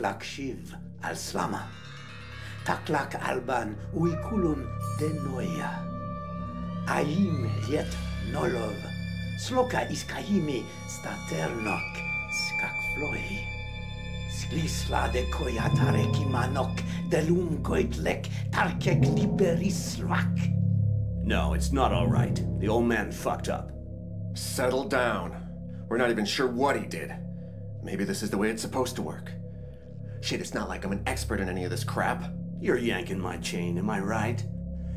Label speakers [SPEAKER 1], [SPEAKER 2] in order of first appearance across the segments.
[SPEAKER 1] להקשיב על סלמה. תקלק אלבן ויקולון דנויה. האם ית נולוב, סלוקה איסקהימי סטטרנוק floi. Slisla de manok, tarkek liberis.
[SPEAKER 2] No, it's not all right. The old man fucked up.
[SPEAKER 3] Settle down. We're not even sure what he did. Maybe this is the way it's supposed to work. Shit, it's not like I'm an expert in any of this crap.
[SPEAKER 2] You're yanking my chain, am I right?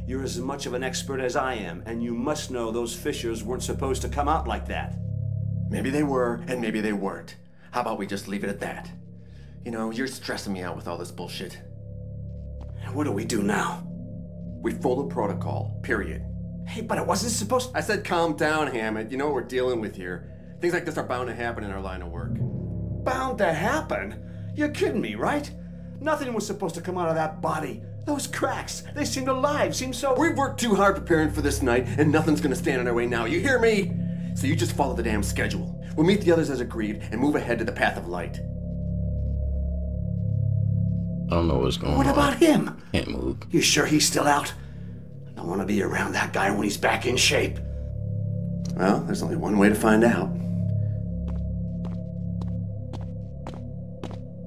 [SPEAKER 2] You're as much of an expert as I am, and you must know those fissures weren't supposed to come out like that.
[SPEAKER 3] Maybe they were, and maybe they weren't. How about we just leave it at that? You know, you're stressing me out with all this bullshit.
[SPEAKER 2] What do we do now?
[SPEAKER 3] We follow protocol, period.
[SPEAKER 2] Hey, but it wasn't supposed
[SPEAKER 3] I said calm down, Hammond. You know what we're dealing with here. Things like this are bound to happen in our line of work.
[SPEAKER 2] Bound to happen? You're kidding me, right? Nothing was supposed to come out of that body. Those cracks, they seemed alive, seemed so.
[SPEAKER 3] We've worked too hard preparing for this night, and nothing's gonna stand in our way now. You hear me? So you just follow the damn schedule. We'll meet the others as agreed and move ahead to the path of light.
[SPEAKER 4] I don't know what's going
[SPEAKER 2] What
[SPEAKER 4] on.
[SPEAKER 2] What about him?
[SPEAKER 4] Can't move.
[SPEAKER 2] You sure he's still out? I don't want to be around that guy when he's back in shape.
[SPEAKER 3] Well, there's only one way to find out.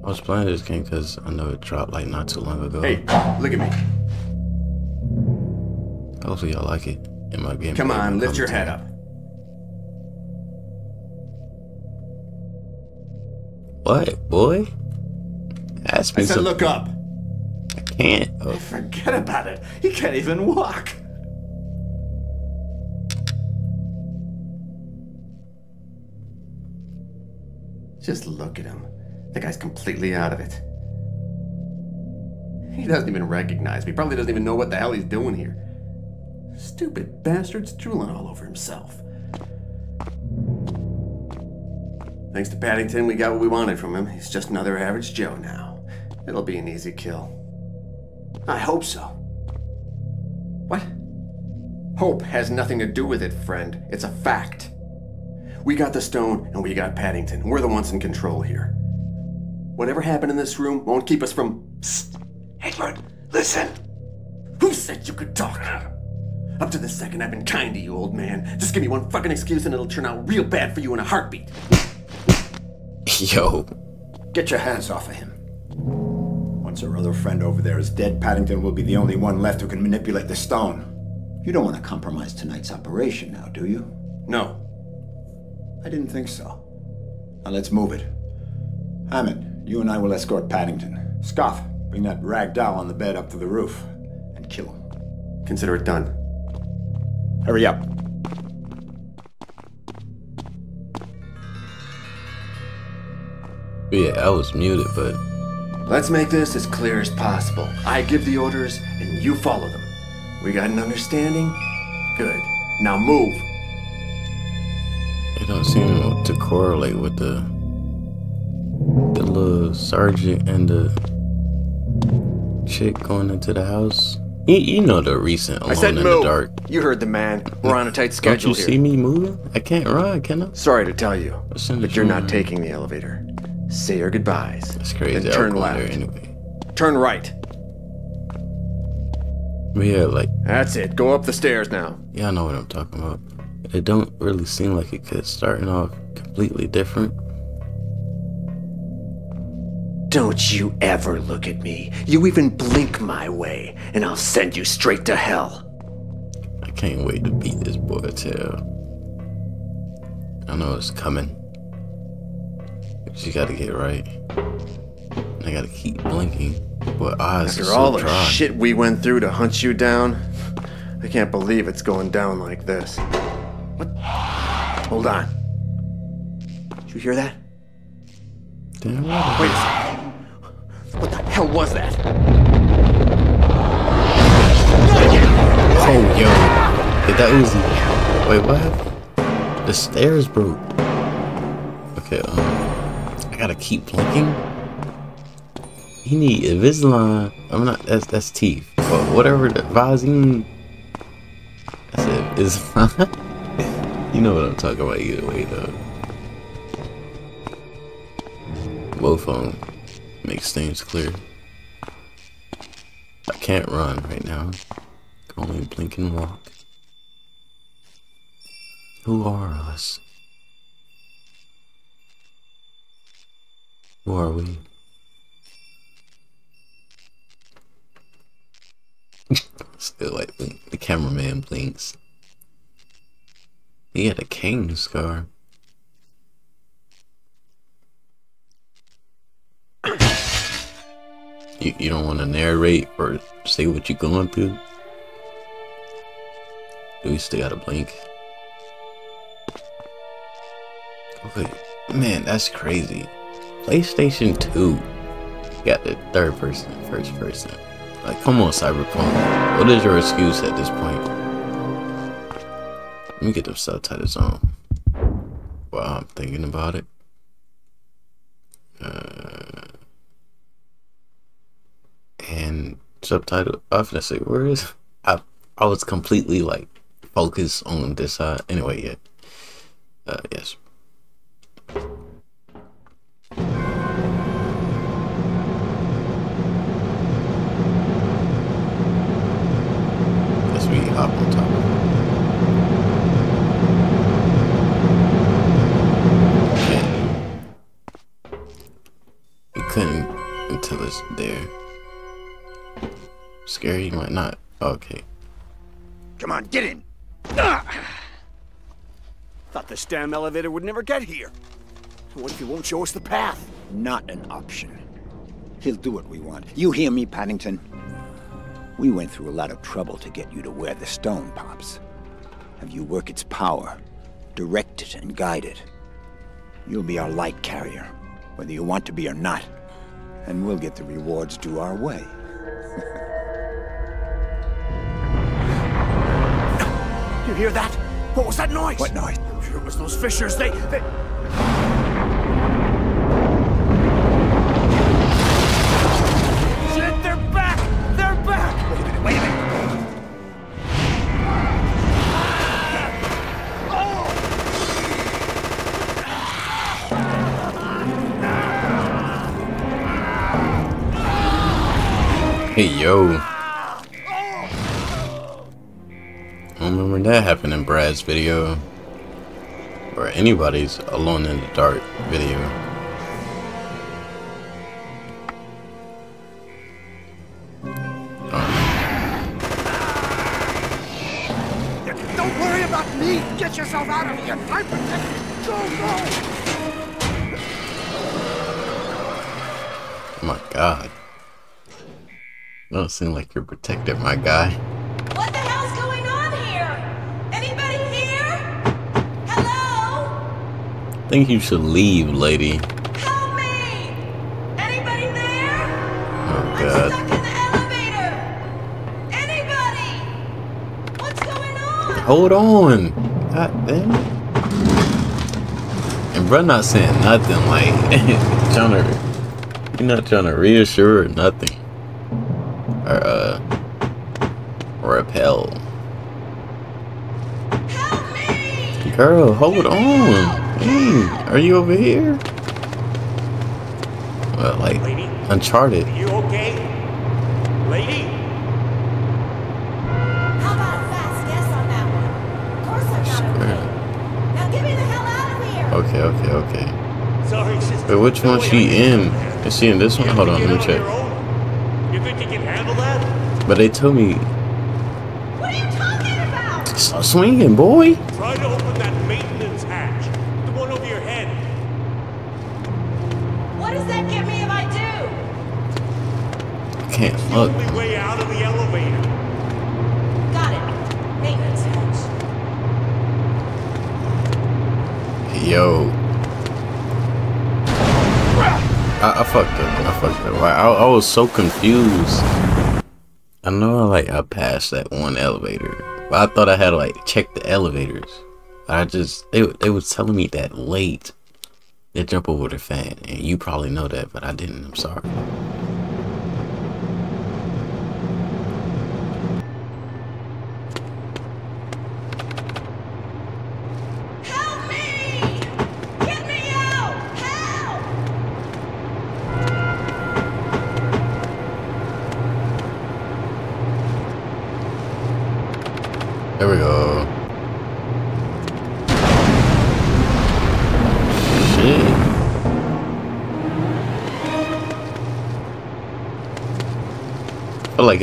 [SPEAKER 4] I was playing this game because I know it dropped like not too long ago.
[SPEAKER 3] Hey, look at me.
[SPEAKER 4] Hopefully y'all like it. It might be.
[SPEAKER 3] Come on, lift your head up.
[SPEAKER 4] What, boy? Ask me
[SPEAKER 3] I said look up.
[SPEAKER 4] I can't. Oh,
[SPEAKER 2] Forget about it. He can't even walk.
[SPEAKER 3] Just look at him. The guy's completely out of it. He doesn't even recognize me. Probably doesn't even know what the hell he's doing here. Stupid bastard's drooling all over himself. Thanks to Paddington, we got what we wanted from him. He's just another average Joe now. It'll be an easy kill.
[SPEAKER 2] I hope so.
[SPEAKER 3] What? Hope has nothing to do with it, friend. It's a fact. We got the stone and we got Paddington. We're the ones in control here. Whatever happened in this room won't keep us from. Psst! Edward, listen! Who said you could talk? Up to this second, I've been kind to you, old man. Just give me one fucking excuse and it'll turn out real bad for you in a heartbeat.
[SPEAKER 4] yo.
[SPEAKER 1] Get your hands off of him. Once our other friend over there is dead, Paddington will be the only one left who can manipulate the stone. You don't want to compromise tonight's operation now, do you?
[SPEAKER 3] No.
[SPEAKER 1] I didn't think so. Now let's move it. Hammond, you and I will escort Paddington. Scoff, bring that rag doll on the bed up to the roof and kill him.
[SPEAKER 3] Consider it done.
[SPEAKER 1] Hurry up.
[SPEAKER 4] Yeah, I was muted, but
[SPEAKER 3] Let's make this as clear as possible. I give the orders and you follow them. We got an understanding? Good. Now move.
[SPEAKER 4] it don't seem to correlate with the the little sergeant and the chick going into the house. You, you know the recent
[SPEAKER 3] I said
[SPEAKER 4] in
[SPEAKER 3] move.
[SPEAKER 4] the Dark.
[SPEAKER 3] You heard the man. We're on a tight schedule Don't
[SPEAKER 4] you
[SPEAKER 3] here.
[SPEAKER 4] see me moving? I can't run, can I?
[SPEAKER 3] Sorry to tell you, but you're not taking the elevator. Say your goodbyes.
[SPEAKER 4] That's crazy.
[SPEAKER 3] And turn left.
[SPEAKER 4] anyway.
[SPEAKER 3] Turn right.
[SPEAKER 4] But yeah, like
[SPEAKER 3] That's it. Go up the stairs now.
[SPEAKER 4] y'all know what I'm talking about. It don't really seem like it could starting off completely different.
[SPEAKER 3] Don't you ever look at me. You even blink my way, and I'll send you straight to hell.
[SPEAKER 4] I can't wait to beat this boy to hell. I know it's coming. You gotta get right. I gotta keep blinking. But eyes
[SPEAKER 3] After
[SPEAKER 4] are so
[SPEAKER 3] all the
[SPEAKER 4] dry.
[SPEAKER 3] shit we went through to hunt you down, I can't believe it's going down like this. What? Hold on. Did you hear that?
[SPEAKER 4] Damn.
[SPEAKER 3] Wait a second. What the hell was that?
[SPEAKER 4] Oh, yo. Did that Uzi? Wait, what happened? The stairs broke. Okay, um, gotta keep blinking. He need Invisalign. I'm not. That's that's teeth. But whatever the Visine. That's it. Is you know what I'm talking about either way though. Both makes things clear. I can't run right now. Only blink and walk. Who are us? Who are we? Still like the cameraman blinks. He had a cane scar. you, you don't want to narrate or say what you're going through? Do we still gotta blink? Okay, man, that's crazy. PlayStation 2 got the third person, first person. Like, come on, Cyberpunk. What is your excuse at this point? Let me get them subtitles on while I'm thinking about it. Uh, and subtitle, I was gonna say, where is I? I was completely like focused on this side. Anyway, yeah. Uh, yes. Guess we on top of it. Okay. You couldn't until it's there. Scary, you might not. Okay.
[SPEAKER 2] Come on, get in. Ah! Thought this damn elevator would never get here. What if he won't show us the path?
[SPEAKER 1] Not an option. He'll do what we want. You hear me, Paddington? We went through a lot of trouble to get you to where the stone pops. Have you work its power, direct it and guide it. You'll be our light carrier, whether you want to be or not. And we'll get the rewards due our way.
[SPEAKER 2] You hear that? What was that noise?
[SPEAKER 1] What noise?
[SPEAKER 2] It was those fissures. They, they...
[SPEAKER 4] yo. I don't remember that happened in Brad's video. Or anybody's Alone in the Dark video. Seem like you're protected, my guy.
[SPEAKER 5] What the hell's going on here? Anybody here? Hello?
[SPEAKER 4] I think you should leave, lady.
[SPEAKER 5] Help me! Anybody there?
[SPEAKER 4] Oh
[SPEAKER 5] I'm stuck in the elevator! Anybody? What's going on?
[SPEAKER 4] Hold on. God damn it. And bro not saying nothing like trying to you're not trying to reassure or nothing. Or uh repel.
[SPEAKER 5] Help me!
[SPEAKER 4] Girl, hold on. Hey, are you over here? Well, like
[SPEAKER 6] Lady?
[SPEAKER 4] Uncharted.
[SPEAKER 6] You okay? Lady?
[SPEAKER 5] How about a fast guess on that one? Of course I'm not okay. Now get me the hell out of here!
[SPEAKER 4] Okay, okay, okay.
[SPEAKER 6] Sorry, sister.
[SPEAKER 4] Wait, which
[SPEAKER 6] No
[SPEAKER 4] one she in? Is she in this one? Hold on, let me check.
[SPEAKER 6] You think you can handle that?
[SPEAKER 4] But they told me
[SPEAKER 5] What are you talking about?
[SPEAKER 4] stop swinging, boy.
[SPEAKER 6] Try to open that maintenance hatch. The one over your head.
[SPEAKER 5] What does that get me if I do?
[SPEAKER 4] Can't
[SPEAKER 6] The
[SPEAKER 4] look.
[SPEAKER 6] only way out of the elevator.
[SPEAKER 5] Got it. Maintenance hatch.
[SPEAKER 4] Yo. I, I fucked up. I fucked up. I, I, I was so confused. I know like I passed that one elevator, but I thought I had to like check the elevators. I just they they was telling me that late. They jump over the fan, and you probably know that, but I didn't. I'm sorry.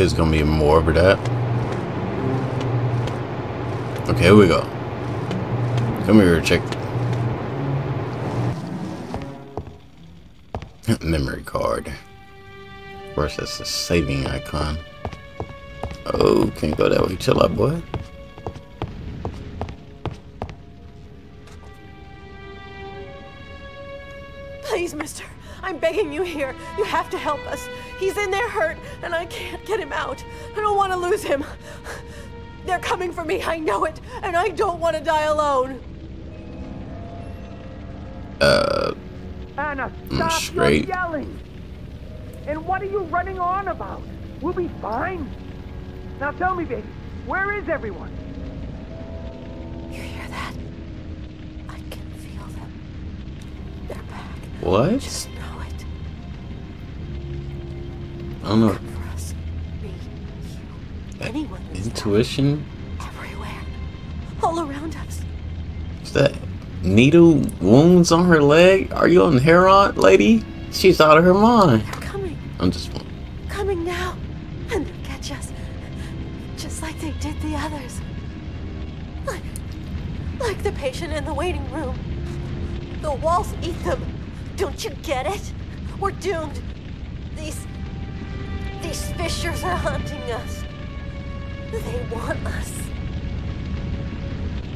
[SPEAKER 4] It's gonna be more of that. Okay, here we go. Come here, check. Memory card. Of course, that's the saving icon. Oh, can't go that way. Chill out, boy.
[SPEAKER 5] Me, I know it, and I don't want to die alone.
[SPEAKER 7] Uh, Anna,
[SPEAKER 4] Mm,
[SPEAKER 7] stop
[SPEAKER 4] straight.
[SPEAKER 7] your yelling! And what are you running on about? We'll be fine. Now tell me, baby, where is everyone?
[SPEAKER 5] You hear that? I can feel them. They're back.
[SPEAKER 4] What?
[SPEAKER 5] Just know it.
[SPEAKER 4] I don't know.
[SPEAKER 5] Us. Me. You. Anyone. that's
[SPEAKER 4] Intuition?
[SPEAKER 5] Around us.
[SPEAKER 4] Is that needle wounds on her leg? Are you on Heron, lady? She's out of her mind.
[SPEAKER 5] They're coming.
[SPEAKER 4] I'm just.
[SPEAKER 5] Coming now. And they'll catch us. Just like they did the others. Like, like the patient in the waiting room. The walls eat them. Don't you get it? We're doomed. These. These fissures are hunting us. They want us.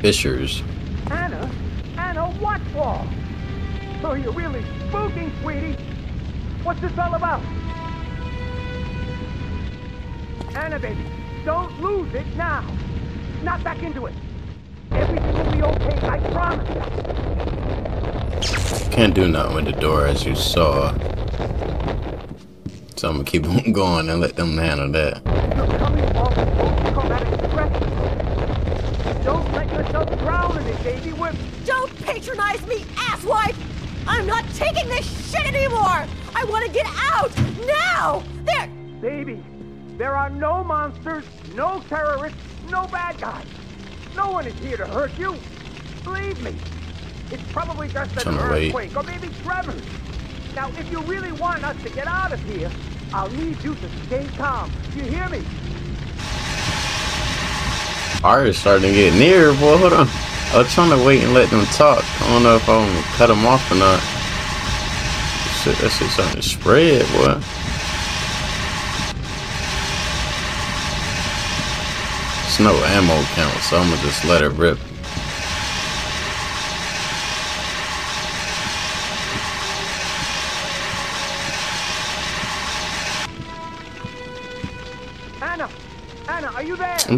[SPEAKER 4] Fishers.
[SPEAKER 7] Anna? Anna, what for? Oh, you're really spooking, sweetie. What's this all about? Anna, baby, don't lose it now. Not back into it. Everything will be okay, I promise.
[SPEAKER 4] Can't do nothing with the door as you saw. So I'm gonna keep on going and let them handle that.
[SPEAKER 7] You're coming off post-traumatic stress. Don't let yourself drown in it, baby. We're...
[SPEAKER 5] Don't patronize me, asswipe! I'm not taking this shit anymore! I want to get out! Now! There!
[SPEAKER 7] Baby, there are no monsters, no terrorists, no bad guys. No one is here to hurt you. Believe me. It's probably just an
[SPEAKER 4] Trying wait.
[SPEAKER 7] earthquake or maybe tremors. Now, if you really want us to get out of here, I'll need you to stay calm. Do you hear me?
[SPEAKER 4] Is starting to get near, boy. Hold on. I was trying to wait and let them talk. I don't know if I'm gonna cut them off or not. Shit, that shit starting to spread, boy. It's no ammo count, so I'm gonna just let it rip.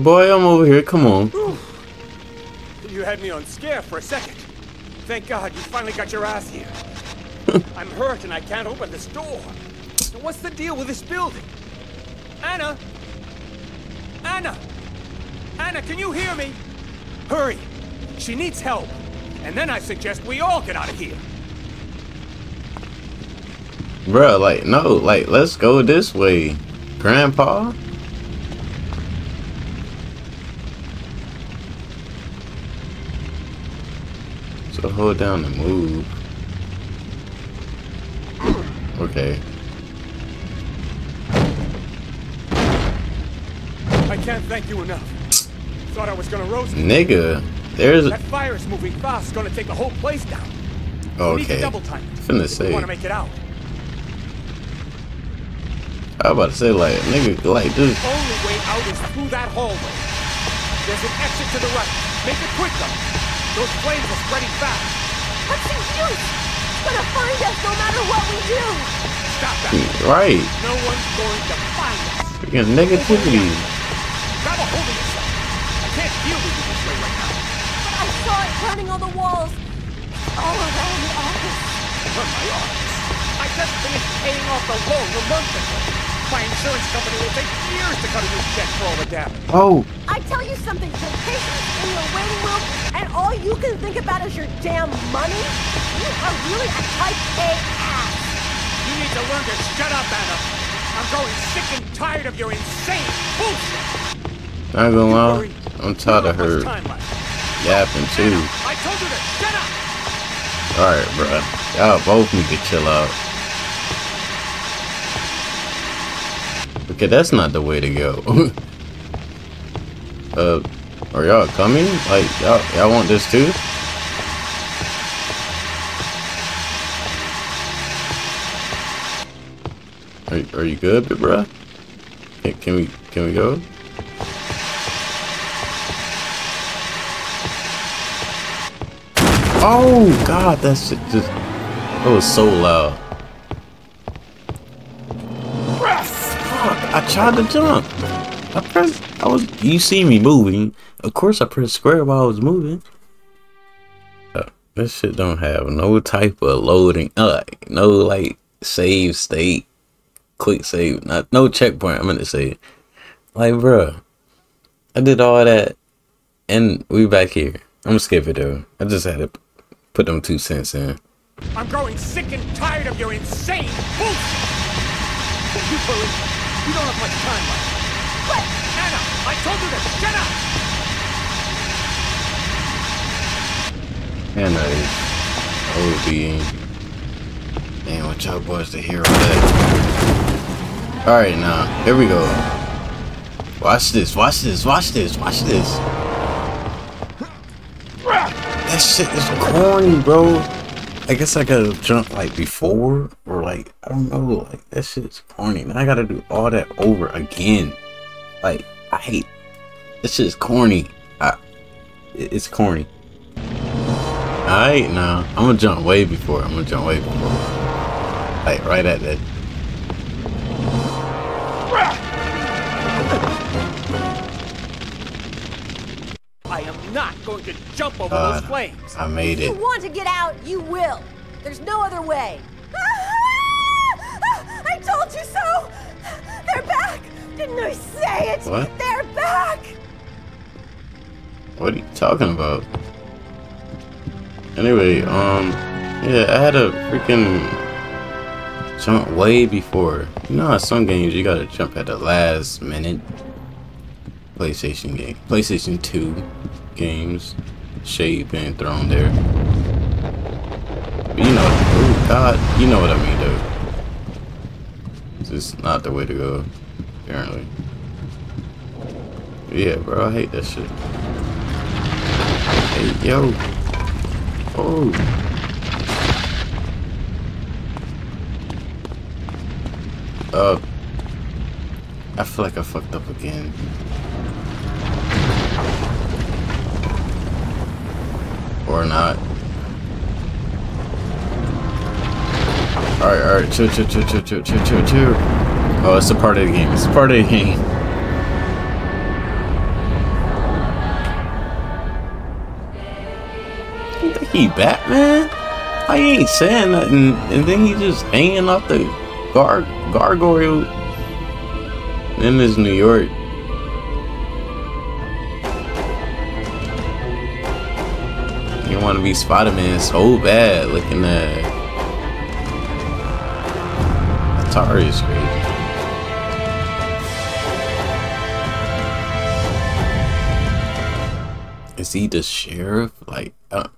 [SPEAKER 4] Boy, I'm over here. Come on.
[SPEAKER 8] You had me on scare for a second. Thank God you finally got your ass here. I'm hurt and I can't open this door. So what's the deal with this building? Anna? Anna? Anna, can you hear me? Hurry. She needs help. And then I suggest we all get out of here.
[SPEAKER 4] Bruh, like, no, like, let's go this way. Grandpa? Hold down the move. Okay.
[SPEAKER 8] I can't thank you enough. Thought I was gonna roast you.
[SPEAKER 4] Nigga, there's
[SPEAKER 8] That fire is moving fast. It's gonna take the whole place down. We need to
[SPEAKER 4] Okay.
[SPEAKER 8] double time.
[SPEAKER 4] Finna say.
[SPEAKER 8] want to make it out.
[SPEAKER 4] I was about to say, like, nigga, like, this.
[SPEAKER 8] only way out is through that hallway. There's an exit to the right. Make it quick, though. Those flames are spreading fast.
[SPEAKER 5] What's the use? It's gonna find us no matter what we do!
[SPEAKER 8] Stop that.
[SPEAKER 4] Right.
[SPEAKER 8] No one's going to find us.
[SPEAKER 4] Freaking negativity.
[SPEAKER 8] Grab a hold of yourself. I can't deal with you this way right now.
[SPEAKER 5] But I saw it burning on the walls. All around the office.
[SPEAKER 7] hurt my office! I just finished paying off the loan a month ago. My insurance company will take years to cut a new check for all the damage.
[SPEAKER 4] Oh,
[SPEAKER 5] I tell you something, the patients in your waiting room, and all you can think about is your damn money? You are really a type A ass.
[SPEAKER 7] You need to learn to shut up, Adam. I'm growing sick and tired of your insane bullshit.
[SPEAKER 4] not gonna lie. I'm tired of her
[SPEAKER 7] much
[SPEAKER 4] yapping too.
[SPEAKER 7] I told you to shut up.
[SPEAKER 4] Alright, bruh. Y'all both need to chill out. Okay, that's not the way to go. uh, are y'all coming? Like, y'all, want this too? Are, are you good, bruh? Can, can we, can we go? Oh God, that shit just that was so loud. I tried to jump. I pressed. I was. You see me moving. Of course, I pressed square while I was moving. Uh, this shit don't have no type of loading. Uh, no like save state, quick save. Not no checkpoint. I'm gonna say, like, bro, I did all that, and we back here. I'm gonna skip it though. I just had to put them two cents in.
[SPEAKER 7] I'm growing sick and tired of your insane bullshit. You don't have much time left. But Anna, I told you to shut up.
[SPEAKER 4] And I OD. Man, what y'all boys to hear all that? Alright, now, here we go. Watch this, watch this, watch this, watch this. That shit is corny, bro. I guess I gotta jump like before, or like, I don't know, like, that shit's corny. Now I gotta do all that over again. Like, I hate, this shit's corny. I, it's corny. Alright, now I'm gonna jump way before. I'm gonna jump way before. Like right at that.
[SPEAKER 7] I am not going to jump over
[SPEAKER 4] Uh,
[SPEAKER 7] those flames.
[SPEAKER 4] I made
[SPEAKER 5] If
[SPEAKER 4] it.
[SPEAKER 5] you want to get out, you will. There's no other way. I told you so! They're back! Didn't I say it?
[SPEAKER 4] What?
[SPEAKER 5] They're back!
[SPEAKER 4] What are you talking about? Anyway, um, yeah, I had a freaking jump way before. You know how some games you gotta jump at the last minute. PlayStation game, PlayStation 2 games, shade being thrown there. But you know, oh God, you know what I mean, though. It's just not the way to go, apparently. Yeah, bro, I hate that shit. Hey, yo. Oh. Uh. I feel like I fucked up again. Or not. Alright, alright, chill, chill, chill, chill, chill, chill, chill, chill. Oh, it's a part of the game. It's a part of the game. You think he Batman? I ain't saying nothing, and then he just hanging off the gar gargoyle in this New York. You want to be Spider-Man so bad, looking at Atari is crazy. Is he the sheriff? Like, uh,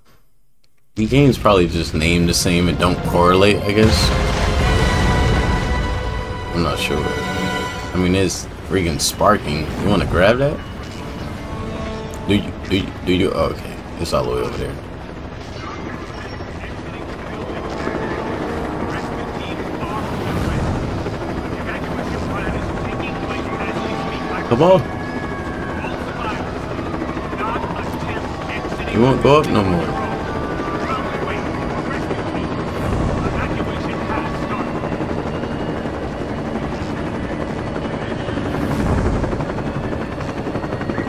[SPEAKER 4] the game's probably just named the same and don't correlate, I guess. I'm not sure. I mean, it's freaking sparking. You want to grab that? Do you? Do you? Do you? Oh, okay, it's all the way over there. Come on. You won't go up no more.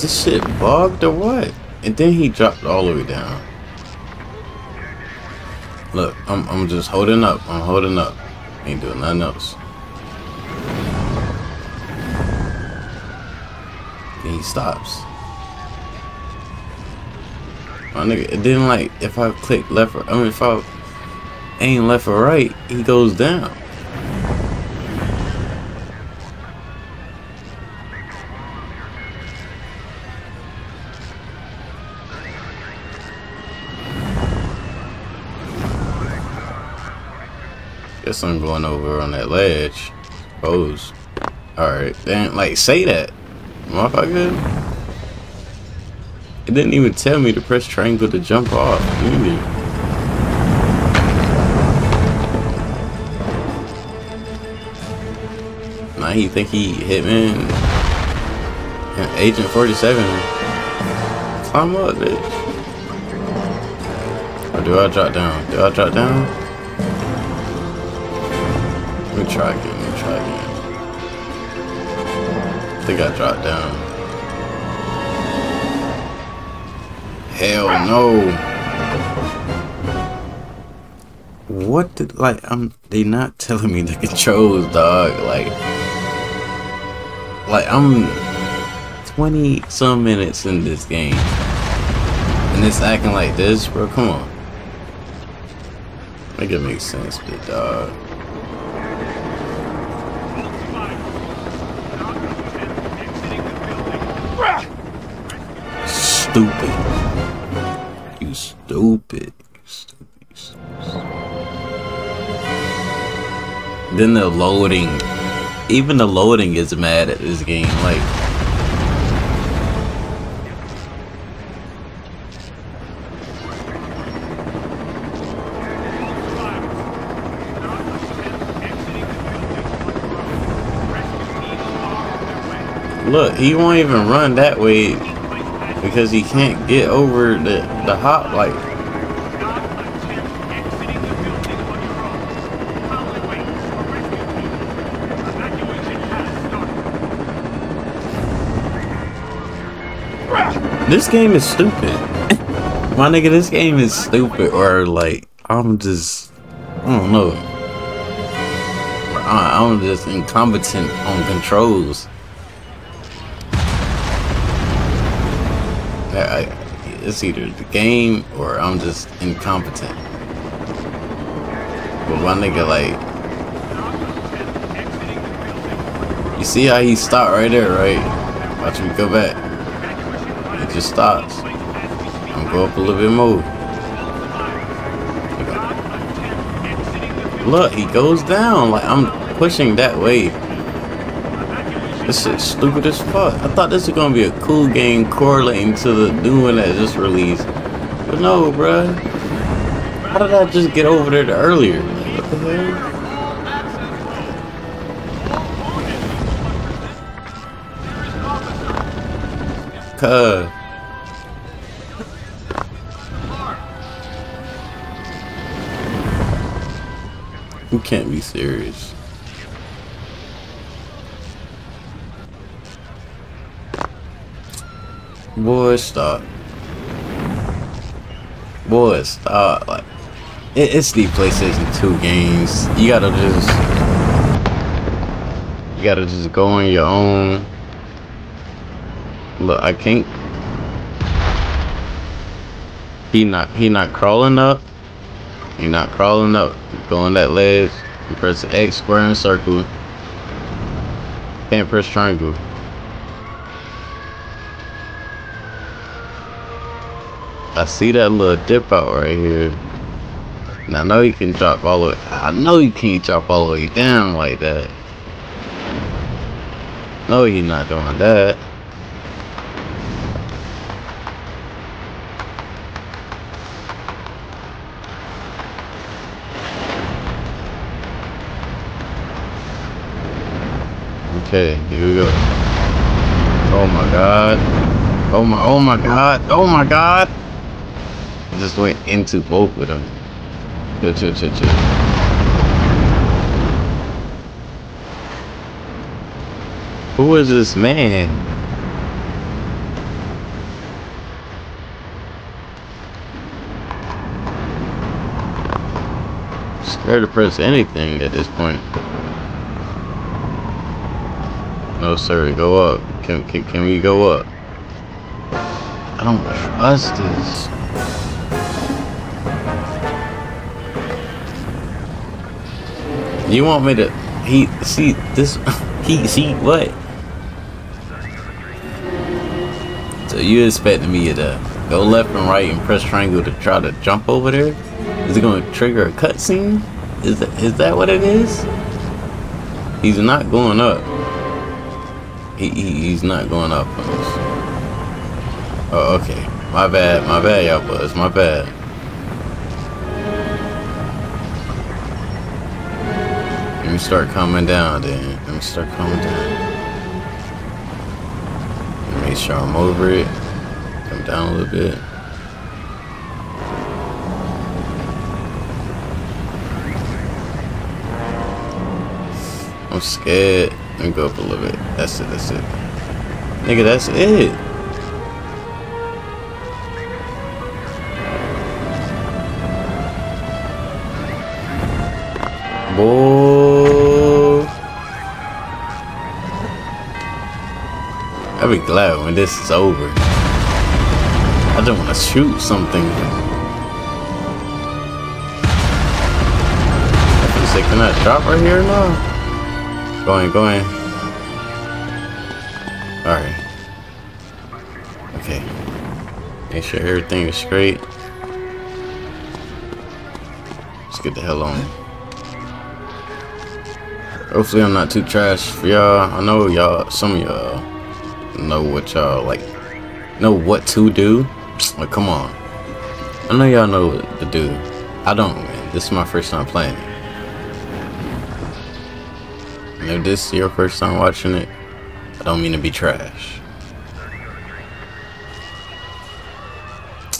[SPEAKER 4] Is this shit bugged or what? And then he dropped all the way down. Look, I'm, I'm just holding up. I'm holding up. Ain't doing nothing else. And he stops. My nigga, it didn't like if I click left or I mean if I aim left or right, he goes down. Guess I'm going over on that ledge. Pose. Alright, then like say that. Motherfucker. It didn't even tell me to press triangle to jump off. Either. Now he think he hit me. Agent 47. Climb up, bitch. Or do I drop down? Do I drop down? Think I dropped down. Hell no. What did like I'm they not telling me the controls, dog. Like like I'm 20 some minutes in this game. And it's acting like this, bro. Come on. Make it make sense, big dog. Stupid. You stupid. You stupid. Then the loading. Even the loading is mad at this game. Like. Look, he won't even run that way because he can't get over the the hop like This game is stupid. My nigga, this game is stupid or like I'm just I don't know. I'm just incompetent on controls. I, it's either the game or I'm just incompetent. But my nigga, like, you see how he stopped right there, right? Watch me go back. It just stops. I'm go up a little bit more. Look, he goes down. Like I'm pushing that way. This is stupid as fuck. I thought this was gonna be a cool game correlating to the new one that just released. But no, bruh. How did I just get over there earlier? Like, what the hell? Cuz. You can't be serious. Boy, stop. Boy, stop. Like, it, it's the PlayStation 2 games. You gotta just. You gotta just go on your own. Look, I can't. He not he not crawling up. He not crawling up. Go on that ledge. Press X, square, and circle. Can't press triangle. I see that little dip out right here. And I know he can drop all the way. I know he can't drop all the way down like that. No, he's not doing that. Okay, here we go. Oh my god. Oh my, oh my god. Oh my god. I just went into both of them. Chill, chill, chill, chill. Who is this man? Scared to press anything at this point. No, sir. Go up. Can, can, can we go up? I don't trust this. You want me to... He... See, this... He... See, what? So you expecting me to go left and right and press triangle to try to jump over there? Is it going to trigger a cutscene? Is that, is that what it is? He's not going up. He, he, he's not going up. Oh, okay. My bad. My bad, y'all buzz. My bad. Start calming down then. Let me start calming down. Make sure I'm over it. Come down a little bit. I'm scared. Let me go up a little bit. That's it, that's it. Nigga, that's it. Glad when this is over. I don't want to shoot something. I say, can I drop right here now? Going, going. Alright. Okay. Make sure everything is straight. Let's get the hell on. Hopefully I'm not too trash for y'all. I know y'all, some of y'all know what y'all like, know what to do. Like, come on. I know y'all know what to do. I don't, man. This is my first time playing it. And if this is your first time watching it, I don't mean to be trash.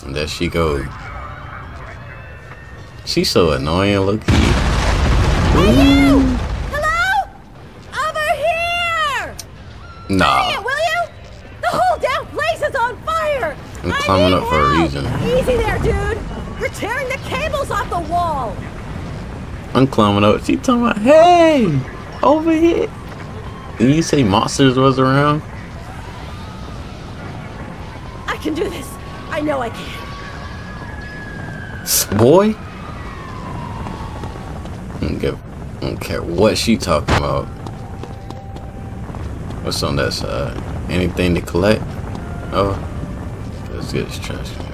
[SPEAKER 4] And there she goes. She's so annoying, look.
[SPEAKER 9] Hello? Over here!
[SPEAKER 4] Nah. Climbing up for a reason.
[SPEAKER 9] Easy there, dude! You're tearing the cables off the wall!
[SPEAKER 4] I'm climbing up. She talking about, hey, over here. Did you say monsters was around?
[SPEAKER 9] I can do this. I know I can.
[SPEAKER 4] Boy? I don't, give, I don't care what she talking about. What's on that side? Anything to collect? Oh, let's get this trash can.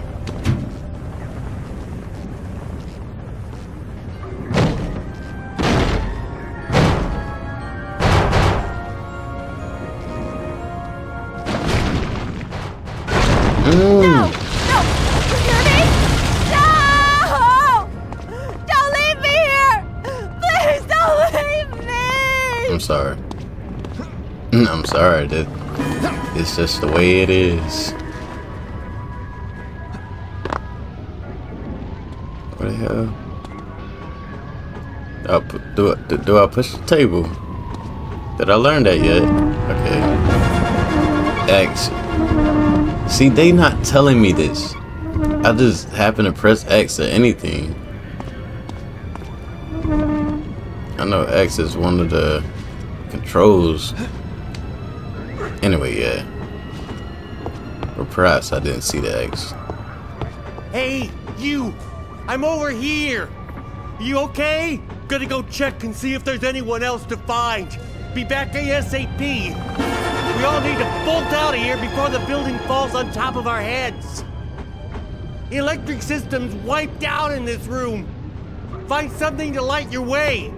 [SPEAKER 9] No! No! You hear me? No! Don't leave me here! Please don't leave me!
[SPEAKER 4] I'm sorry. I'm sorry. That it's just the way it is. Do I, do, do I push the table? Did I learn that yet? Okay. X. See, they not telling me this. I just happen to press X or anything. I know X is one of the controls. Anyway, yeah. Or perhaps I didn't see the X.
[SPEAKER 6] Hey, you! I'm over here! You okay? Gonna go check and see if there's anyone else to find. Be back ASAP. We all need to bolt out of here before the building falls on top of our heads. Electric system's wiped out in this room. Find something to light your way.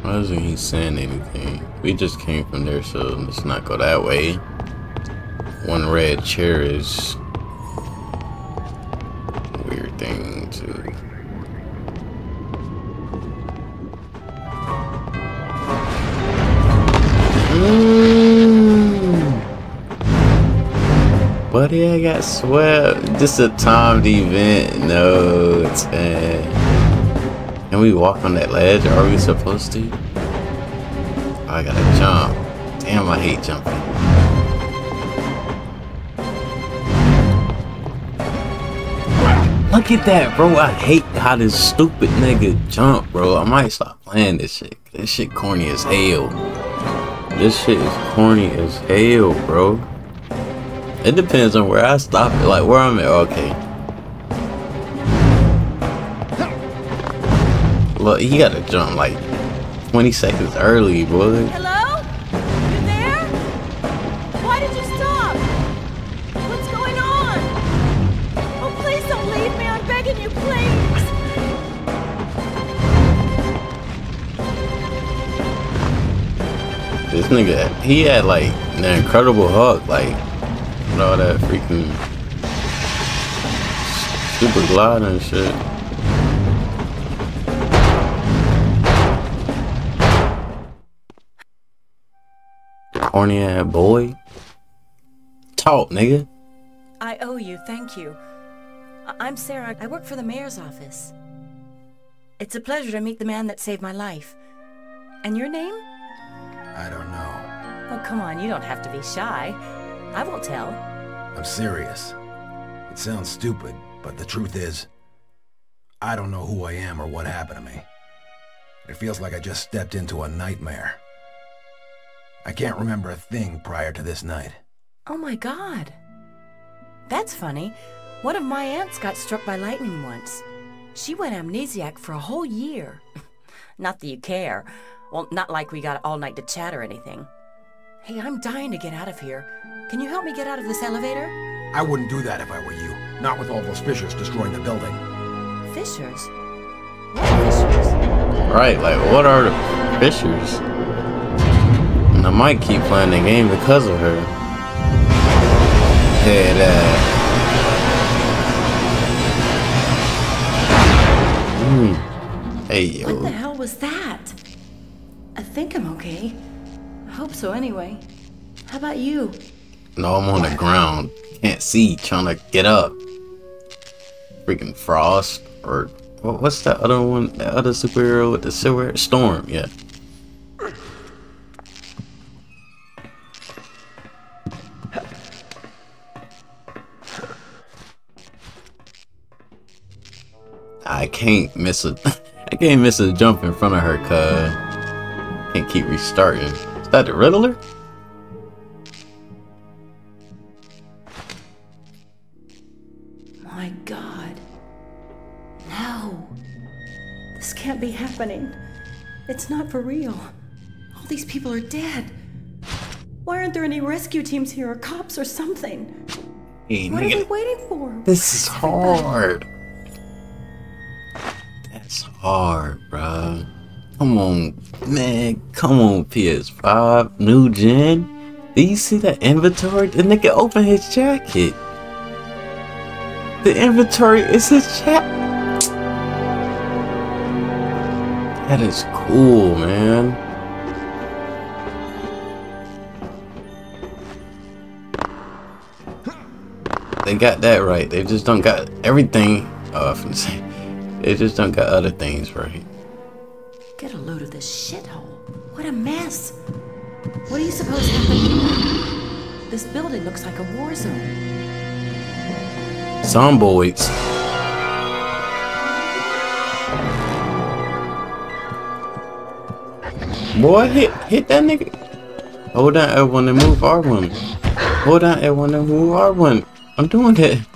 [SPEAKER 4] Why isn't he saying anything? We just came from there, so let's not go that way. One red chair is weird thing to. Buddy, I got swept. This a timed event. No, it's. Can we walk on that ledge? Are we supposed to? Oh, I gotta jump. Damn, I hate jumping. Look at that, bro. I hate how this stupid nigga jump, bro. I might stop playing this shit. This shit corny as hell. This shit is corny as hell, bro. It depends on where I stop it. Like, where I'm at. Okay. Look, he gotta jump like 20 seconds early, boy.
[SPEAKER 10] Hello? You there? Why did you stop? What's going on? Oh, please don't leave me. I'm begging you, please.
[SPEAKER 4] This nigga, he had like an incredible Hulk, like with all that freaking super glide and shit. Corny ass boy. Talk, nigga.
[SPEAKER 5] I owe you, thank you. I- I'm Sarah. I work for the mayor's office. It's a pleasure to meet the man that saved my life. And your name?
[SPEAKER 11] I don't know.
[SPEAKER 5] Oh, come on, you don't have to be shy. I won't tell.
[SPEAKER 11] I'm serious. It sounds stupid, but the truth is, I don't know who I am or what happened to me. It feels like I just stepped into a nightmare. I can't remember a thing prior to this night.
[SPEAKER 5] Oh my god. That's funny. One of my aunts got struck by lightning once. She went amnesiac for a whole year. not that you care. Well, not like we got all night to chat or anything. Hey, I'm dying to get out of here. Can you help me get out of this elevator?
[SPEAKER 11] I wouldn't do that if I were you. Not with all those fissures destroying the building.
[SPEAKER 5] Fissures? What fissures?
[SPEAKER 4] Right, like what are the fissures? And I might keep playing the game because of her. Head ass. Mm. Hey
[SPEAKER 5] What the hell was that? I think I'm okay. I hope so anyway. How about you?
[SPEAKER 4] No, I'm on the ground. Can't see. Trying to get up. Freaking Frost or what's that other one? That other superhero with the silver storm? Yeah. I can't miss a. I can't miss a jump in front of her, cuz. Can't keep restarting. That the Riddler?
[SPEAKER 5] My god. No. This can't be happening. It's not for real. All these people are dead. Why aren't there any rescue teams here or cops or something?
[SPEAKER 4] Hey,
[SPEAKER 5] What are we waiting for?
[SPEAKER 4] This is hard. That's hard, bruh. Come on, man. Come on, PS5, new gen. Do you see that inventory? The nigga open his jacket. The inventory is his jacket. That is cool, man. They got that right. They just don't got everything. Oh, I was gonna say, they just don't got other things right.
[SPEAKER 5] Get a load of this shithole. What a mess. What do you suppose happened? This building looks like a war zone.
[SPEAKER 4] Zomboids. Boy, hit hit that nigga. Hold on, everyone, and move R1. Hold on, everyone, and move R1. I'm doing that.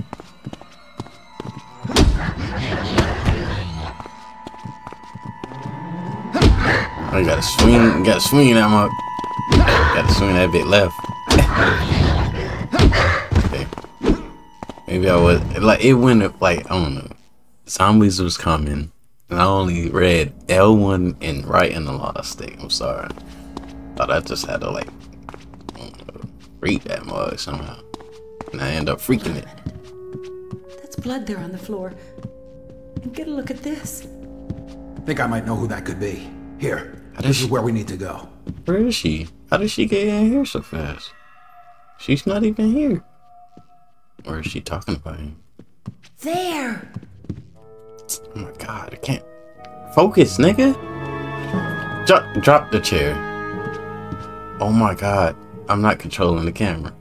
[SPEAKER 4] I gotta swing, gotta swing that mug. Gotta swing that bit left. okay. Maybe I was like it went up like I don't know. Zombies was coming, and I only read L1 and right in the lost state. I'm sorry. Thought I just had to like know, read that mug somehow, and I end up freaking it.
[SPEAKER 5] That's blood there on the floor. And get a look at this.
[SPEAKER 11] Think I might know who that could be. Here,
[SPEAKER 4] How does
[SPEAKER 11] this
[SPEAKER 4] she-
[SPEAKER 11] is where we need to go.
[SPEAKER 4] Where is she? How did she get in here so fast? She's not even here. Or is she talking about him?
[SPEAKER 12] There!
[SPEAKER 4] Oh my god, I can't. Focus, nigga! Drop, drop the chair. Oh my god, I'm not controlling the camera.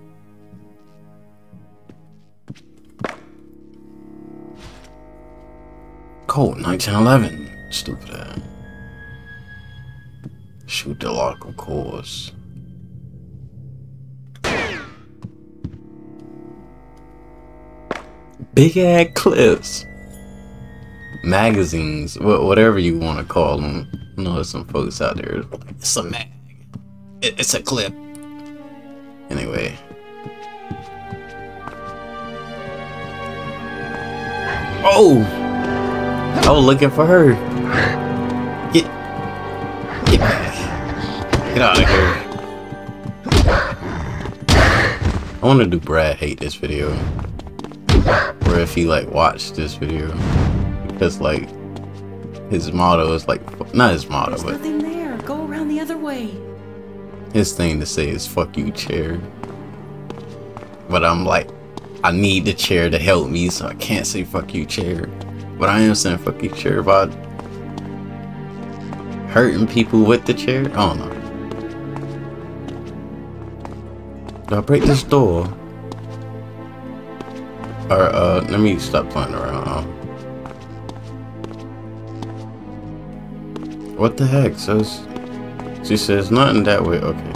[SPEAKER 4] Code 1911. Stupid ass. Shoot the lock, of course. Big ass clips. Magazines, wh- whatever you want to call them. I know there's some folks out there. It's a mag. It- It's a clip. Anyway. Oh! I was looking for her. Get. Get back. Get out of here. I want to do Brad hate this video. Or if he like watched this video. Because like his motto is like not his motto,
[SPEAKER 12] There's
[SPEAKER 4] but
[SPEAKER 12] nothing there. Go around the other way.
[SPEAKER 4] his thing to say is fuck you chair. But I'm like I need the chair to help me so I can't say fuck you chair. But I am saying fuck you chair about hurting people with the chair. I don't know. Do I break this door? Or uh let me stop playing around. What the heck? Says she says nothing that way. Okay.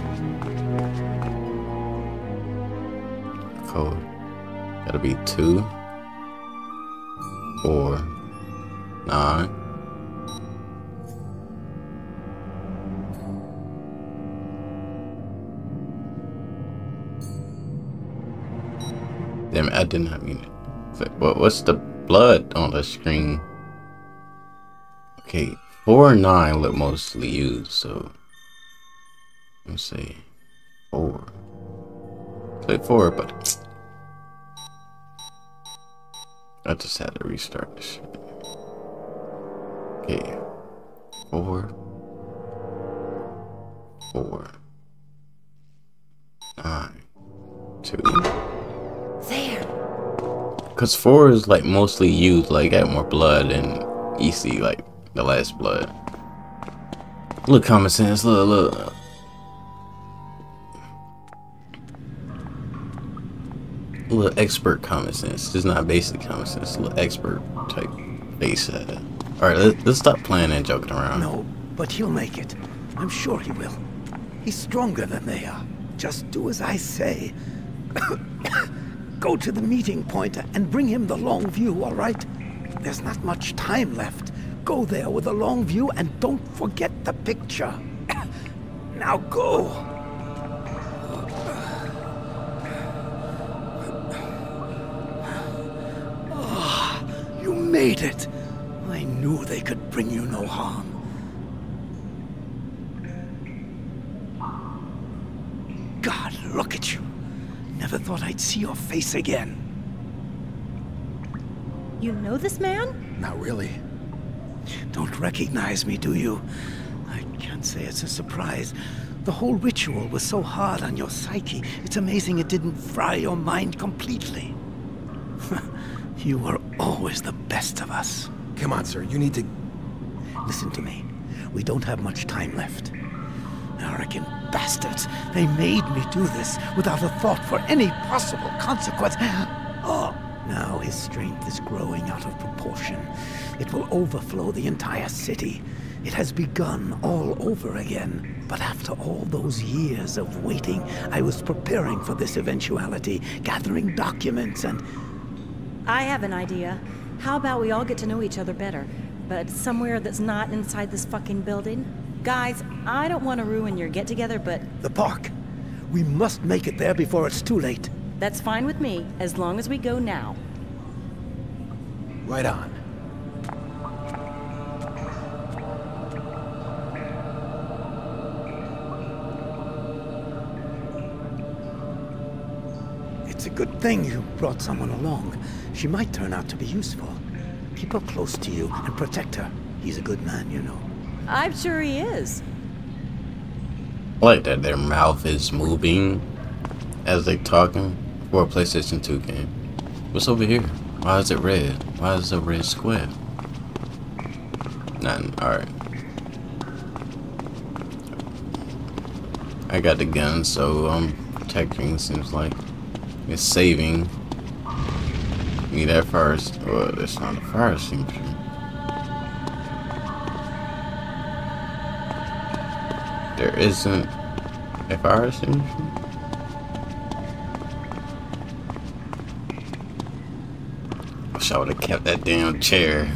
[SPEAKER 4] Code. That'll be two, did not mean it. What's the blood on the screen? Okay, 4 and 9 look mostly used, so... Let's see... 4. Play 4, but... I just had to restart this shit. Okay. 4. 4. 9.
[SPEAKER 12] 2.
[SPEAKER 4] Cause four is like mostly used, like got more blood and see like the last blood. Look common sense, look look. Little expert common sense. It's not basic common sense, little expert type base. Uh, Alright, let, let's stop playing and joking around.
[SPEAKER 13] No, but he'll make it. I'm sure he will. He's stronger than they are. Just do as I say. Go to the meeting point and bring him the long view, all right? There's not much time left. Go there with a long view and don't forget the picture. now go. Ah, you made it. I knew they could bring you no harm. God, look at you. Never thought I'd see your face again.
[SPEAKER 5] You know this man?
[SPEAKER 13] Not really. Don't recognize me, do you? I can't say it's a surprise. The whole ritual was so hard on your psyche, it's amazing it didn't fry your mind completely. you were always the best of us.
[SPEAKER 11] Come on, sir. You need to...
[SPEAKER 13] Listen to me. We don't have much time left. Arrogant bastards. They made me do this without a thought for any possible consequence. Oh, now his strength is growing out of proportion. It will overflow the entire city. It has begun all over again. But after all those years of waiting, I was preparing for this eventuality, gathering documents and...
[SPEAKER 12] I have an idea. How about we all get to know each other better, but somewhere that's not inside this fucking building? Guys, I don't want to ruin your get together, but
[SPEAKER 13] The park. We must make it there before it's too late.
[SPEAKER 12] that's fine with me, as long as we go now.
[SPEAKER 11] Right on.
[SPEAKER 13] It's a good thing you brought someone along. She might turn out to be useful. Keep her close to you and protect her. He's a good man, you know.
[SPEAKER 12] I'm sure he is.
[SPEAKER 4] I like that their mouth is moving as they're talking for a PlayStation 2 game. What's over here? Why is it red? Why is it a red square? Nothing. Alright. I got the gun, so I'm protecting, seems like. It's saving. Need that first. Well, that's not the first. There isn't a fire extinguisher? Wish I would have kept that damn chair.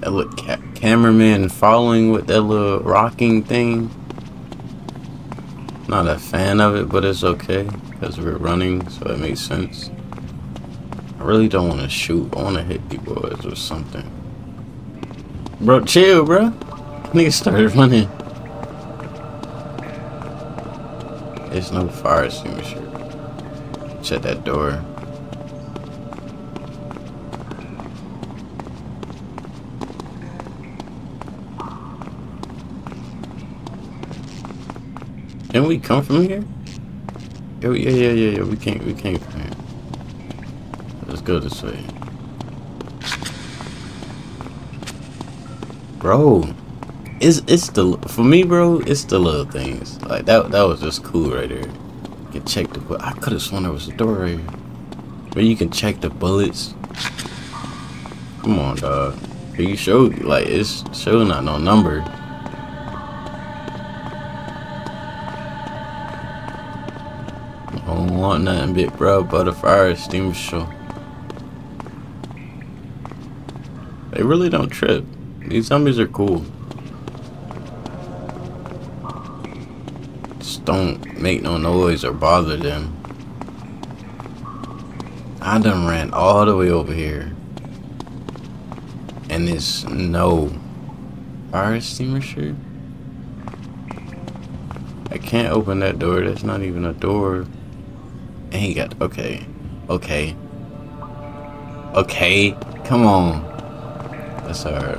[SPEAKER 4] That look ca cameraman following with that little rocking thing. Not a fan of it, but it's okay because we're running, so it makes sense. I really don't want to shoot. I want to hit you boys or something. Bro, chill, bro. Nigga started running. There's no fire extinguisher. Shut that door. Can we come from here? Yeah, yeah, yeah, yeah, yeah. We can't, we can't come here. Go this way. Bro, it's it's the for me, bro. It's the little things like that. That was just cool right there. You can check the. I could have sworn there was a door right here, where you can check the bullets. Come on, dog. You show like it's showing not no number. I don't want nothing big, bro, but a fire extinguisher. They really don't trip. These zombies are cool. Just don't make no noise or bother them. I done ran all the way over here. And there's no fire extinguisher. I can't open that door. That's not even a door. And he got okay. Okay. Okay. Come on. Alright.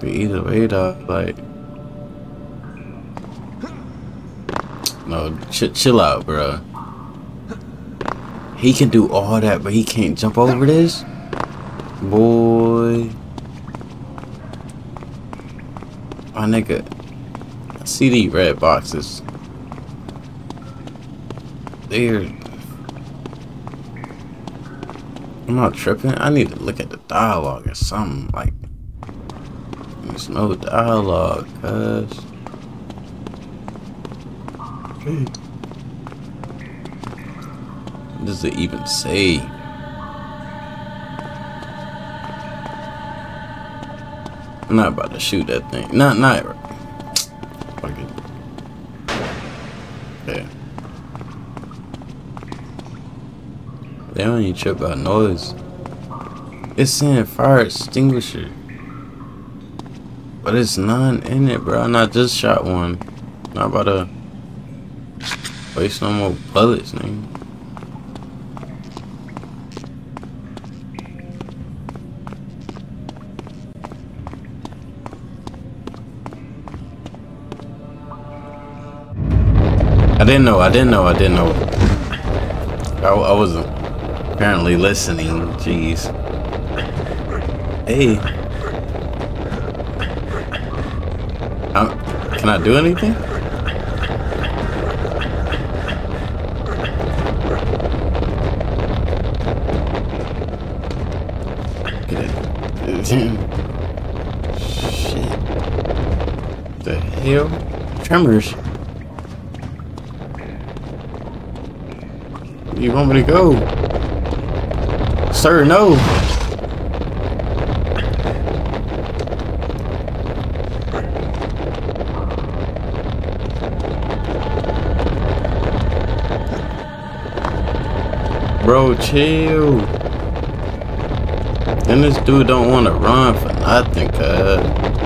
[SPEAKER 4] But either way though, like No, ch chill out, bro. He can do all that, but he can't jump over this? Boy. My nigga. See these red boxes. They're... I'm not tripping. I need to look at the dialogue or something. Like, there's no dialogue, cuz. What does it even say? I'm not about to shoot that thing. Not, not. Fuck it. Yeah. They don't even trip about noise. It's saying fire extinguisher. But it's none in it, bro. And I just shot one. Not about to waste no more bullets, nigga. I didn't know, I didn't know, I didn't know. I, I wasn't apparently listening, jeez. Hey. Um, can I do anything? Shit. The hell? Tremors. You want me to go? Sir, no. Bro, chill. And this dude don't want to run for nothing, cuz.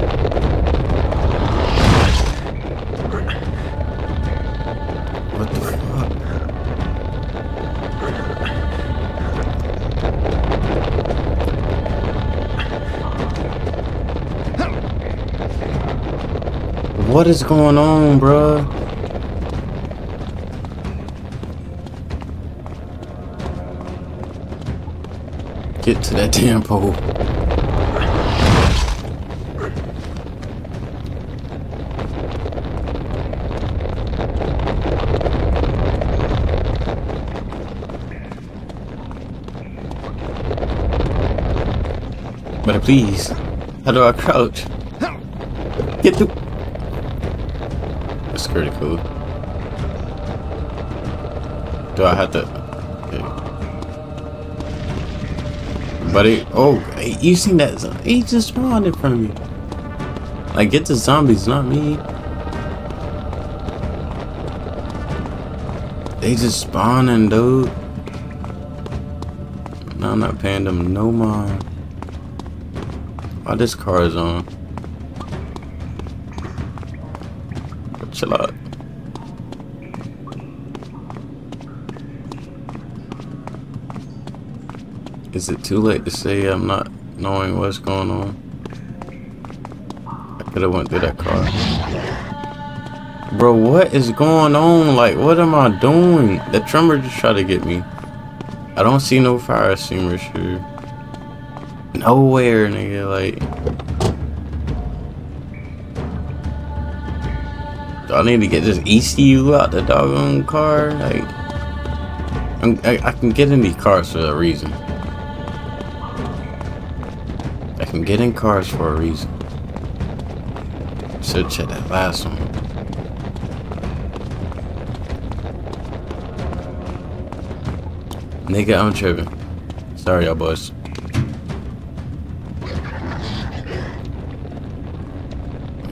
[SPEAKER 4] What is going on, bruh? Get to that damn pole. But please, how do I crouch? Get through. Pretty cool. Do I have to? Okay. Buddy, oh, you seen that? He just spawned in front of me. Like, get the zombies, not me. They just spawning, dude. No, I'm not paying them no mind. Why this car is on? Chill out. Is it too late to say I'm not knowing what's going on? I could have went through that car. Bro, what is going on? Like, what am I doing? The tremor just tried to get me. I don't see no fire extinguisher. Nowhere, nigga, like... I need to get this ECU out the doggone car? Like... I, I can get in these cars for a reason. I can get in cars for a reason. Should check that last one. Nigga, I'm tripping. Sorry, y'all boys.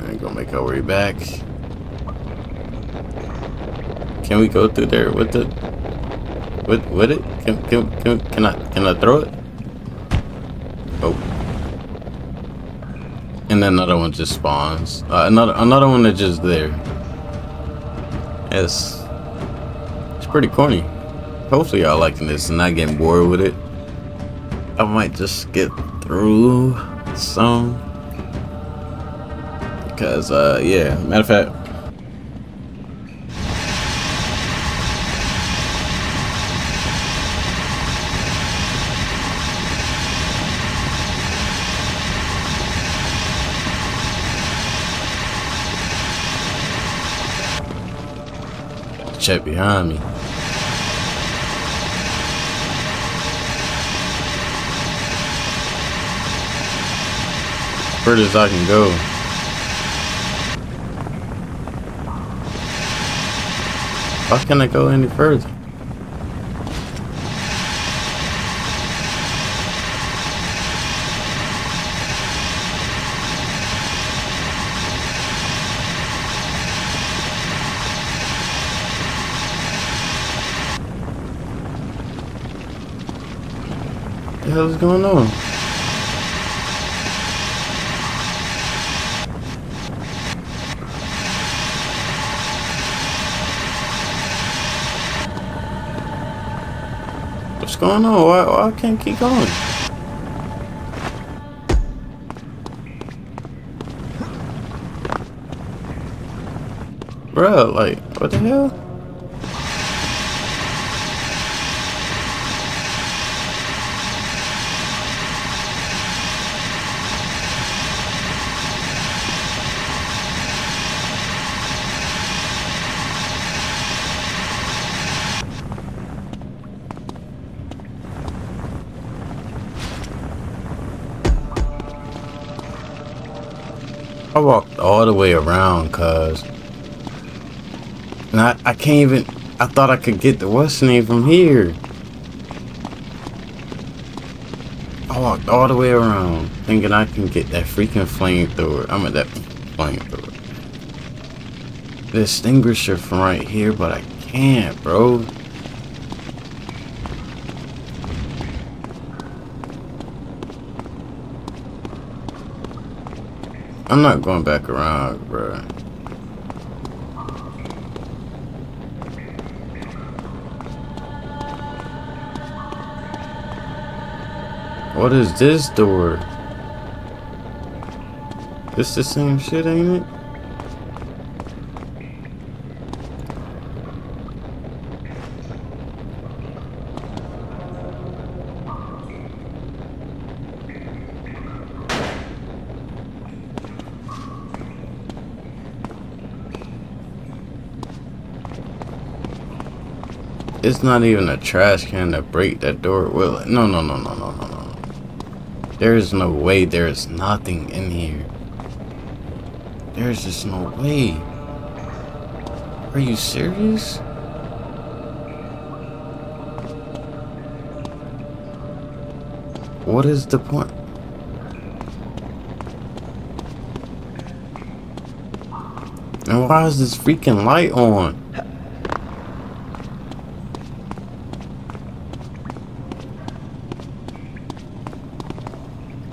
[SPEAKER 4] I gonna make our way back. Can we go through there with the with with it? Can can can, can I can I throw it? Oh. And then another one just spawns. Uh, another another one that's just there. Yes. It's pretty corny. Hopefully y'all liking this and not getting bored with it. I might just get through some. Because, uh, yeah, matter of fact, check behind me. Furthest I can go. Why can't I go any further? Hell is going on? What's going on? Why, why I can't keep going? Bro, like, what the hell? All the way around, cuz. And I, I can't even... I thought I could get the what's name from here. I walked all the way around, thinking I can get that freaking flamethrower. I'm at that flamethrower. The extinguisher from right here, but I can't, bro. I'm not going back around, bro. What is this door? This the same shit, ain't it? It's not even a trash can to break that door. Well, no, no, no, no, no, no, no. There is no way. There is nothing in here. There's just no way. Are you serious? What is the point? And why is this freaking light on?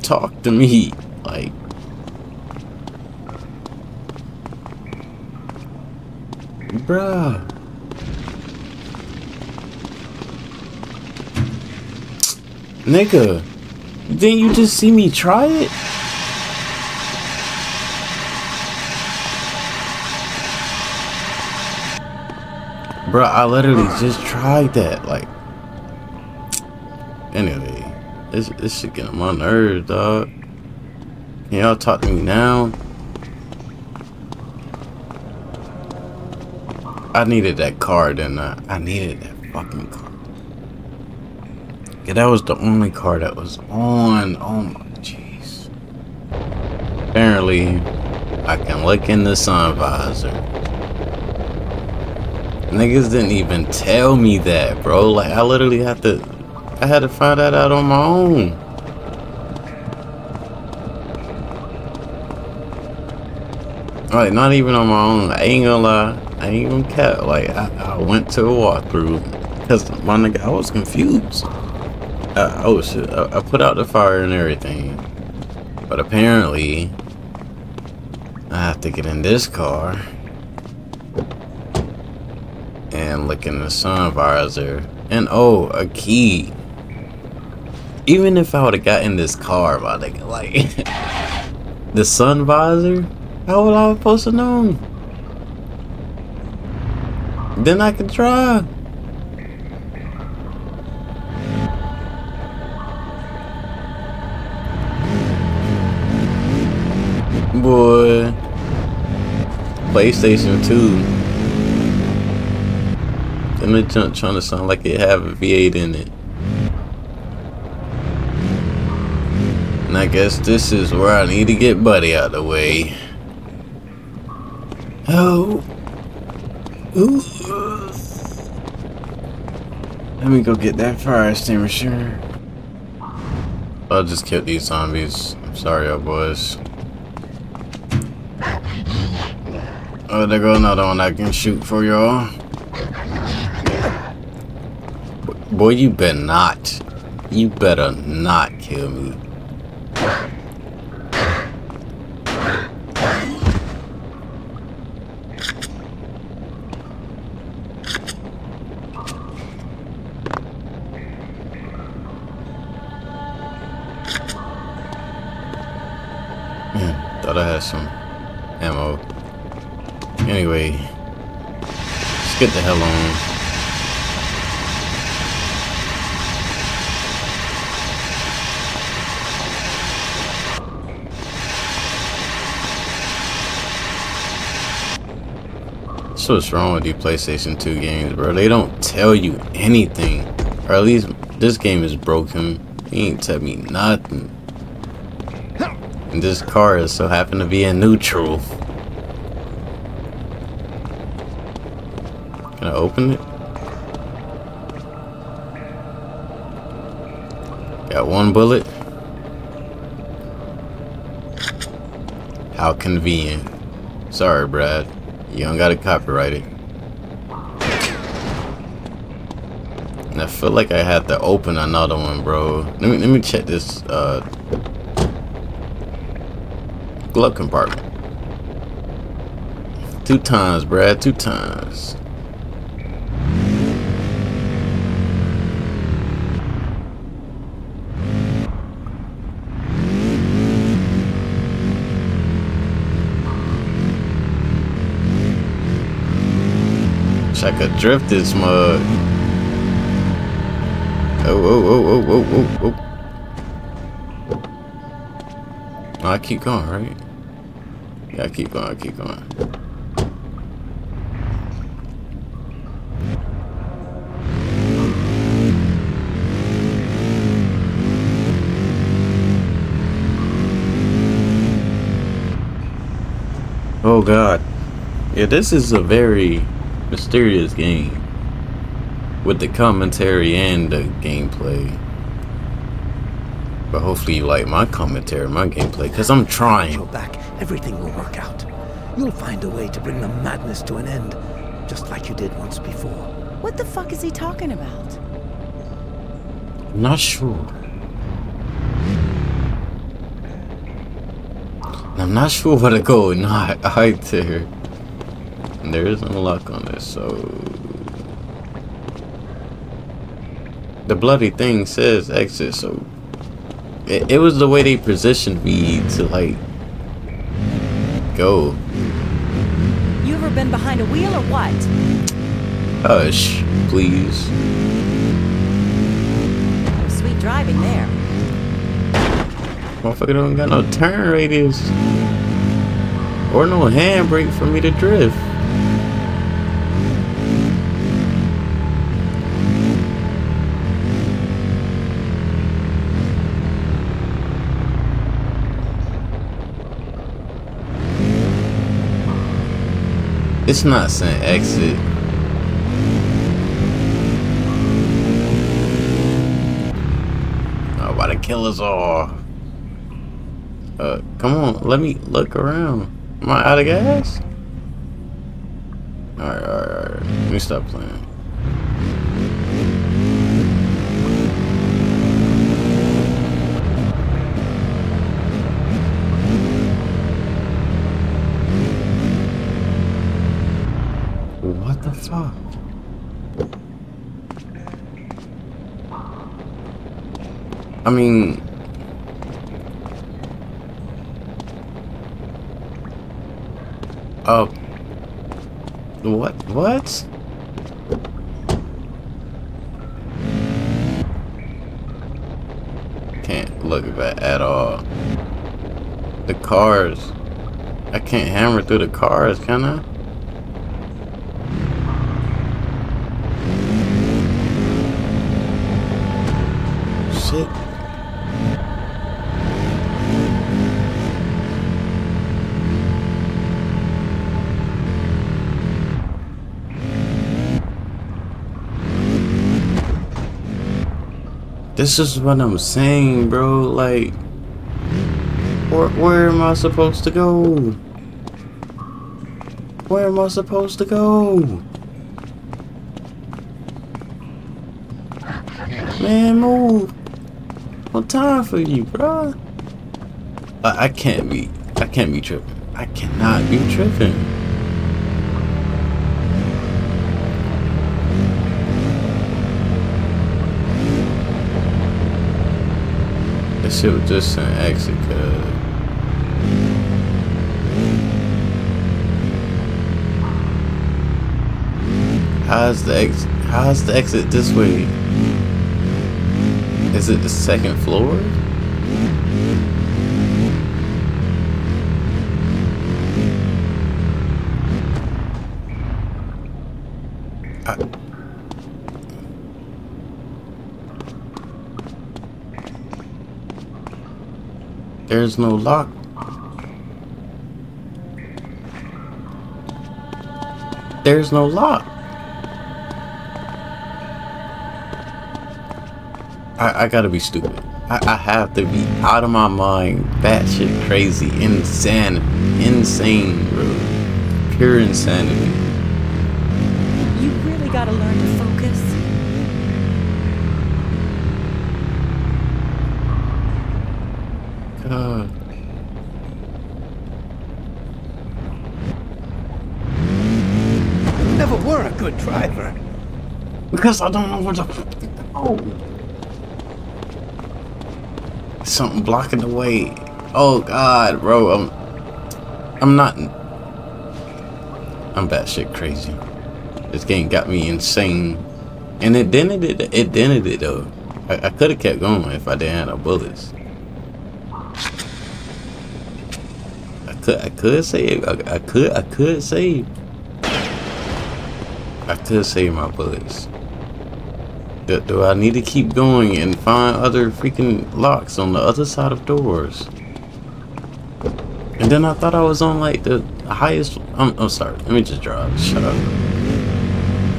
[SPEAKER 4] Talk to me. Like. Bruh. Nigga. Didn't you just see me try it? Bruh, I literally just tried that. Like, this this shit getting on my nerves, dog. Y'all talk to me now? I needed that card, and I? I needed that fucking card. Yeah, that was the only car that was on. Oh my jeez. Apparently, I can look in the sun visor. Niggas didn't even tell me that, bro. Like, I literally have to, I had to find that out on my own. Like, not even on my own. I ain't gonna lie. I ain't even cap. Like, I, I went to a walkthrough. Because, my nigga, I was confused. Uh, oh, shit. I, I put out the fire and everything. But apparently, I have to get in this car and look in the sun visor. And oh, a key. Even if I would have gotten this car, my nigga, like the sun visor, how would I supposed to know? Then I could try. Boy, PlayStation 2 and junk trying to sound like it have a V8 in it. And I guess this is where I need to get Buddy out of the way. Oh. Ooh. Let me go get that fire extinguisher. I'll just kill these zombies. I'm sorry, y'all boys. Oh, there go another one I can shoot for y'all. Boy, you better not. You better not kill me. Get the hell on. So what's wrong with these PlayStation 2 games, bro. They don't tell you anything. Or at least this game is broken. He ain't tell me nothing. And this car is so happened to be in neutral. I open it? Got one bullet. How convenient. Sorry, Brad. You don't gotta copyright it. And I feel like I had to open another one, bro. Let me let me check this uh glove compartment. Two times, Brad, two times. Wish I could drift this mug. Oh, oh, oh, oh, oh, oh, oh. I keep going, right? Yeah, I keep going, I keep going. Oh god. Yeah, this is a very mysterious game. With the commentary and the gameplay. But hopefully you like my commentary, my gameplay, because I'm trying.
[SPEAKER 13] Go back, everything will work out. You'll find a way to bring the madness to an end, just like you did once before.
[SPEAKER 12] What the fuck is he talking about?
[SPEAKER 4] Not sure. I'm not sure where to go not either. And there is no lock on this, so the bloody thing says exit, so it, it was the way they positioned me to like go.
[SPEAKER 12] You ever been behind a wheel or what?
[SPEAKER 4] Hush, please.
[SPEAKER 12] Sweet driving there.
[SPEAKER 4] Motherfucker don't got no turn radius. Or no handbrake for me to drift. It's not saying exit. Oh, about to kill us all. Uh, come on, let me look around. Am I out of gas? Alright, alright, alright. Let me stop playing. I mean, uh, what? What? Can't look at that at all. The cars. I can't hammer through the cars, can I? Shit. This is what I'm saying, bro. Like, where, where am I supposed to go? Where am I supposed to go? Man, move. No time for you, bro. I, I can't be. I can't be tripping. I cannot be tripping. This shit was just an exit, cuz. How's the ex how's the exit this way? Is it the second floor? There's no lock. There's no lock. I, I gotta be stupid. I, I have to be out of my mind, batshit crazy, insane, insane, bro. Pure insanity.
[SPEAKER 12] You really gotta learn to focus.
[SPEAKER 13] You never were a good driver.
[SPEAKER 4] Because I don't know where to Oh. Something blocking the way. Oh God, bro. I'm. I'm not. I'm batshit crazy. This game got me insane, and it dented it. It dented it though. I, I could have kept going if I didn't have no bullets. Could. I could save. I, I could. I could save. I could save my bullets. Do, do I need to keep going and find other freaking locks on the other side of doors? And then I thought I was on like the highest. I'm, I'm sorry. Let me just drive. Shut up.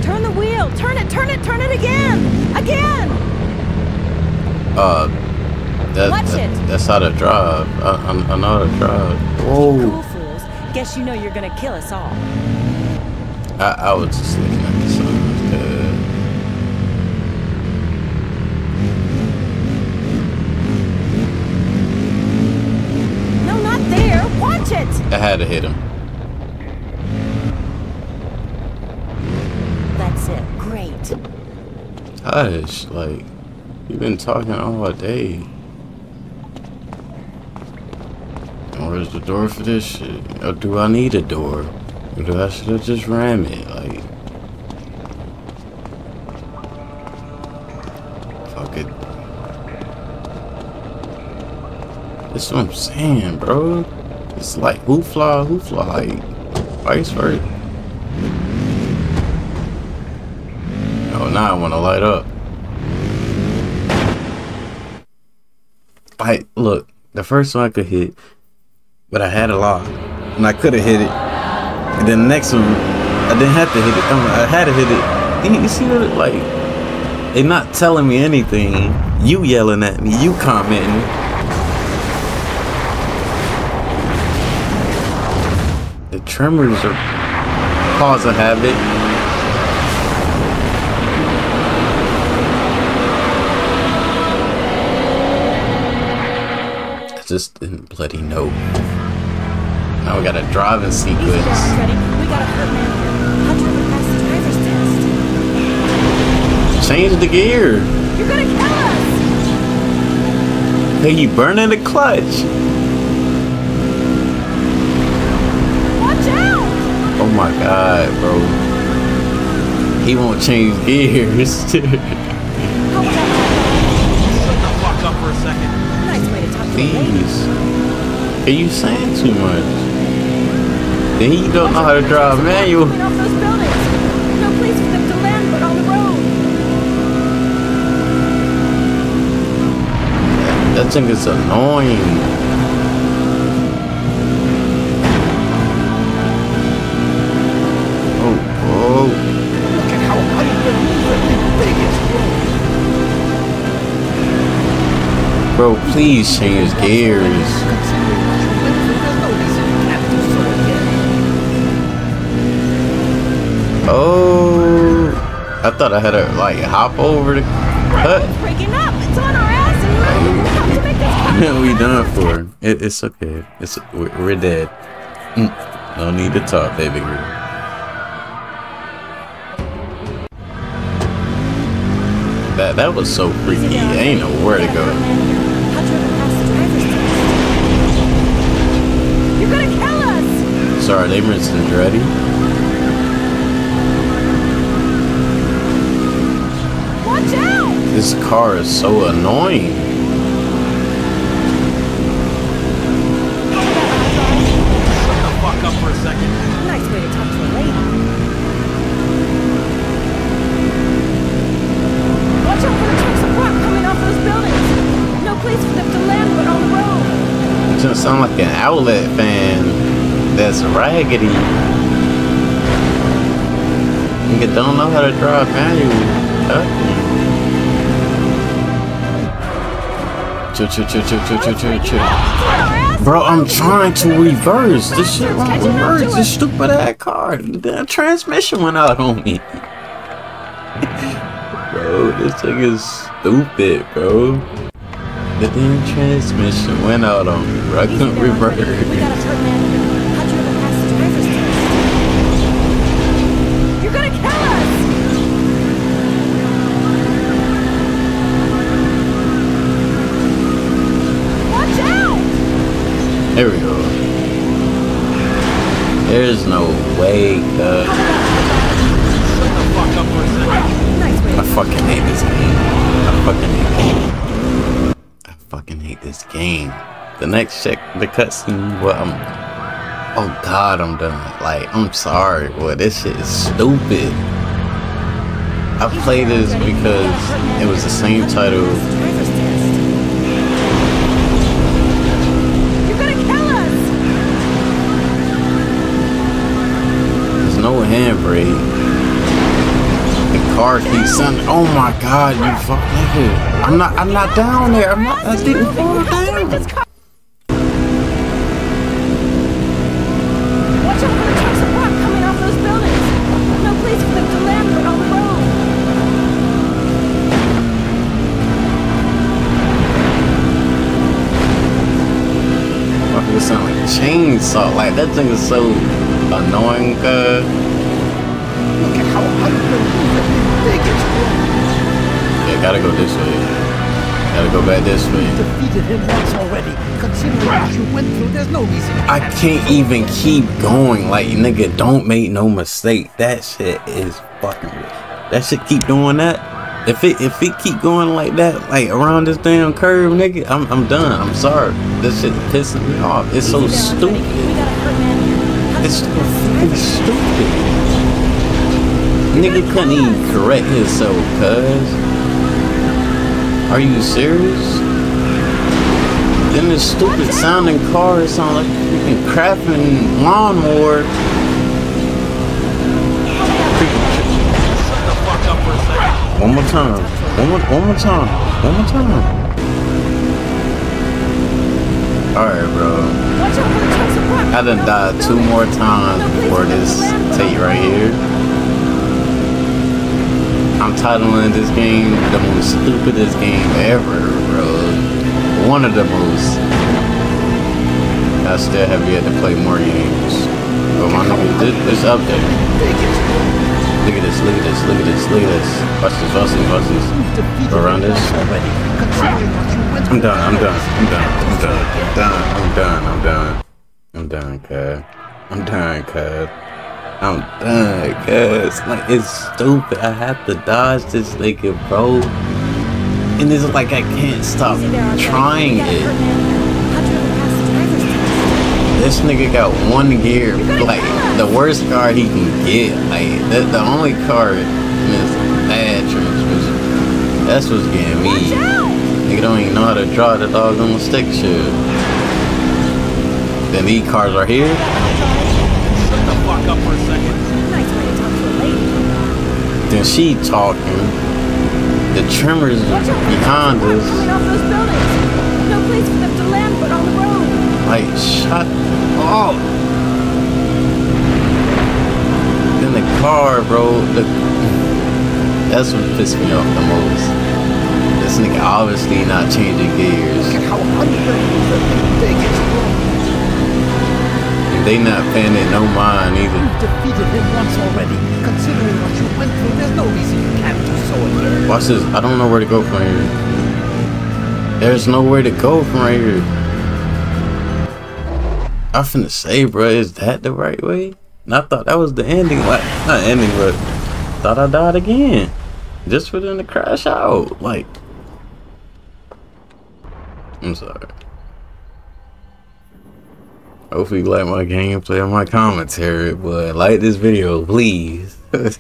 [SPEAKER 5] Turn the wheel. Turn it, turn it, turn it again. Again.
[SPEAKER 4] Uh, that,
[SPEAKER 5] Watch
[SPEAKER 4] that-
[SPEAKER 5] it.
[SPEAKER 4] that's how to drive. I, I, I know how to drive. Whoa.
[SPEAKER 5] Cool
[SPEAKER 4] Whoa.
[SPEAKER 5] fools. Guess you know you're gonna kill us all.
[SPEAKER 4] I, I was just looking at the signs. Uh,
[SPEAKER 5] No, not there. Watch it.
[SPEAKER 4] I had to hit him.
[SPEAKER 5] That's it. Great.
[SPEAKER 4] Hush, like, you've been talking all day. Where's the door for this shit? Or do I need a door? Or do I should have just ram it? Like, fuck it. That's what I'm saying, bro. It's like who fly, who fly, like vice versa. Oh, now I want to light up. Like, look, the first one I could hit, but I had a lock, and I could have hit it. And then the next one, I didn't have to hit it. Um, I had to hit it. You, you see what it like? They not telling me anything. You yelling at me. You commenting. The tremors are cause a habit. Just didn't bloody know. Now we got a driving
[SPEAKER 5] Easy
[SPEAKER 4] sequence.
[SPEAKER 5] down, Freddy. We got a hurt man. How'd you pass the driver's test?
[SPEAKER 4] Change the gear.
[SPEAKER 5] You're gonna kill us.
[SPEAKER 4] Hey, you burning the clutch.
[SPEAKER 5] Watch out.
[SPEAKER 4] Oh my god, bro. He won't change gears. Please. Are you saying too much? Then he don't know how to drive manual.
[SPEAKER 5] Coming off those buildings. No place for them to land but on the road.
[SPEAKER 4] That thing is annoying. Bro, please change gears. Oh, I thought I had to like hop over the cut.
[SPEAKER 5] It's breaking up. It's on our ass and we have to cut.
[SPEAKER 4] we done for. It, it's okay. It's we're, we're dead. Mm, no need to talk, baby girl. That that was so freaky. I ain't know where to go.
[SPEAKER 5] How'd you ever pass the driver's test? You're gonna kill us.
[SPEAKER 4] Sorry, they rinsing ready.
[SPEAKER 5] Watch out.
[SPEAKER 4] This car is so annoying. You an outlet fan that's raggedy. Nigga don't know how to drive manual. Huh? Chill, chill, chill, chill, chill, chill, chill, chill. Bro, I'm trying to reverse. This shit won't reverse. This stupid ass car. The transmission went out on me. bro, this thing is stupid, bro. The damn transmission went out on me, bro. I couldn't reverse.
[SPEAKER 5] We got a hurt man here. How'd you ever pass the driver's test? You're gonna kill us. Watch out.
[SPEAKER 4] There we go. There's no way, cuz.
[SPEAKER 6] Fuck up for a second.
[SPEAKER 5] Nice way
[SPEAKER 4] I fucking hate this game. I fucking hate this game. I fucking hate this game. The next check, the cutscene, well, I'm. Oh god, I'm done. Like, I'm sorry, boy. This shit is stupid. I played this because it was the same title.
[SPEAKER 5] driver's test. You're gonna kill us.
[SPEAKER 4] handbrake. Car sounding. Oh my god, you fuck nigga. I'm not. I'm not down there. I'm not. I didn't fall down.
[SPEAKER 5] Watch out the trucks of coming off those buildings. No place for them to land but the road.
[SPEAKER 4] Fuck, it sound like a chainsaw. Like that thing is so annoying. Uh, gotta go this way. Gotta go back this way.
[SPEAKER 13] You Defeated him once already. Considering what you went through, there's no reason
[SPEAKER 4] I
[SPEAKER 13] can't
[SPEAKER 4] even keep going. Like nigga, don't make no mistake. That shit is fucking. That shit keep doing that. If it if it keep going like that, like around this damn curve, nigga, I'm I'm done. I'm sorry. This shit pissing me off. It's so
[SPEAKER 5] Easy there, buddy.
[SPEAKER 4] stupid.
[SPEAKER 5] We got a hurt man here. How
[SPEAKER 4] It's so fucking stupid. Nigga couldn't even correct himself, cuz. Are you serious? Then this stupid sounding car is sound like freaking crafting lawnmower. One more time. One more, one more time. One more time. Alright, bro. I done died two more times before
[SPEAKER 5] for
[SPEAKER 4] this tape right here. I'm titling this game the most stupidest game ever, bro. One of the most. I still have yet to play more games. But my nigga, this, this update. Look at this, look at this, look at this, look at this. Watch this, watch this, watch this. around this. I'm done, I'm done, I'm done, I'm done, I'm done, I'm done, I'm done. I'm done, cuz. I'm done, cuz. I'm done, cuz. Like, it's stupid. I have to dodge this nigga, bro. And it's like I can't stop
[SPEAKER 5] Easy there, buddy.
[SPEAKER 4] trying
[SPEAKER 5] We got a
[SPEAKER 4] it.
[SPEAKER 5] hurt man here. How'd you ever pass the driver's test?
[SPEAKER 4] This nigga got one gear, like the worst car he can get. Like the, the only car is bad transmission. That's what's getting me. Nigga don't even know how to draw the dog on the stick shift. Then these cars are here.
[SPEAKER 7] Shut the fuck up for a second.
[SPEAKER 5] Nice way to talk to a lady.
[SPEAKER 4] Then she talking. The tremors
[SPEAKER 5] Watch out for the
[SPEAKER 4] behind
[SPEAKER 5] trucks of rock
[SPEAKER 4] us.
[SPEAKER 5] coming off those buildings. No place for them to land but on the road.
[SPEAKER 4] Like, shut up. Then the car, bro. The, that's what pissed me off the most. This nigga obviously not changing gears.
[SPEAKER 13] Look at how unbelievably big it's grown.
[SPEAKER 4] And they not paying it no mind either.
[SPEAKER 13] You've defeated him once already. Considering what you went through, there's no reason you can't do so again.
[SPEAKER 4] Watch this. I don't know where to go from here. There's nowhere to go from right here. I finna say, bro, is that the right way? And I thought that was the ending. Like, not ending, but thought I died again. Just for them to crash out. Like, I'm sorry. Hopefully you like my gameplay and my commentary, but like this video, please.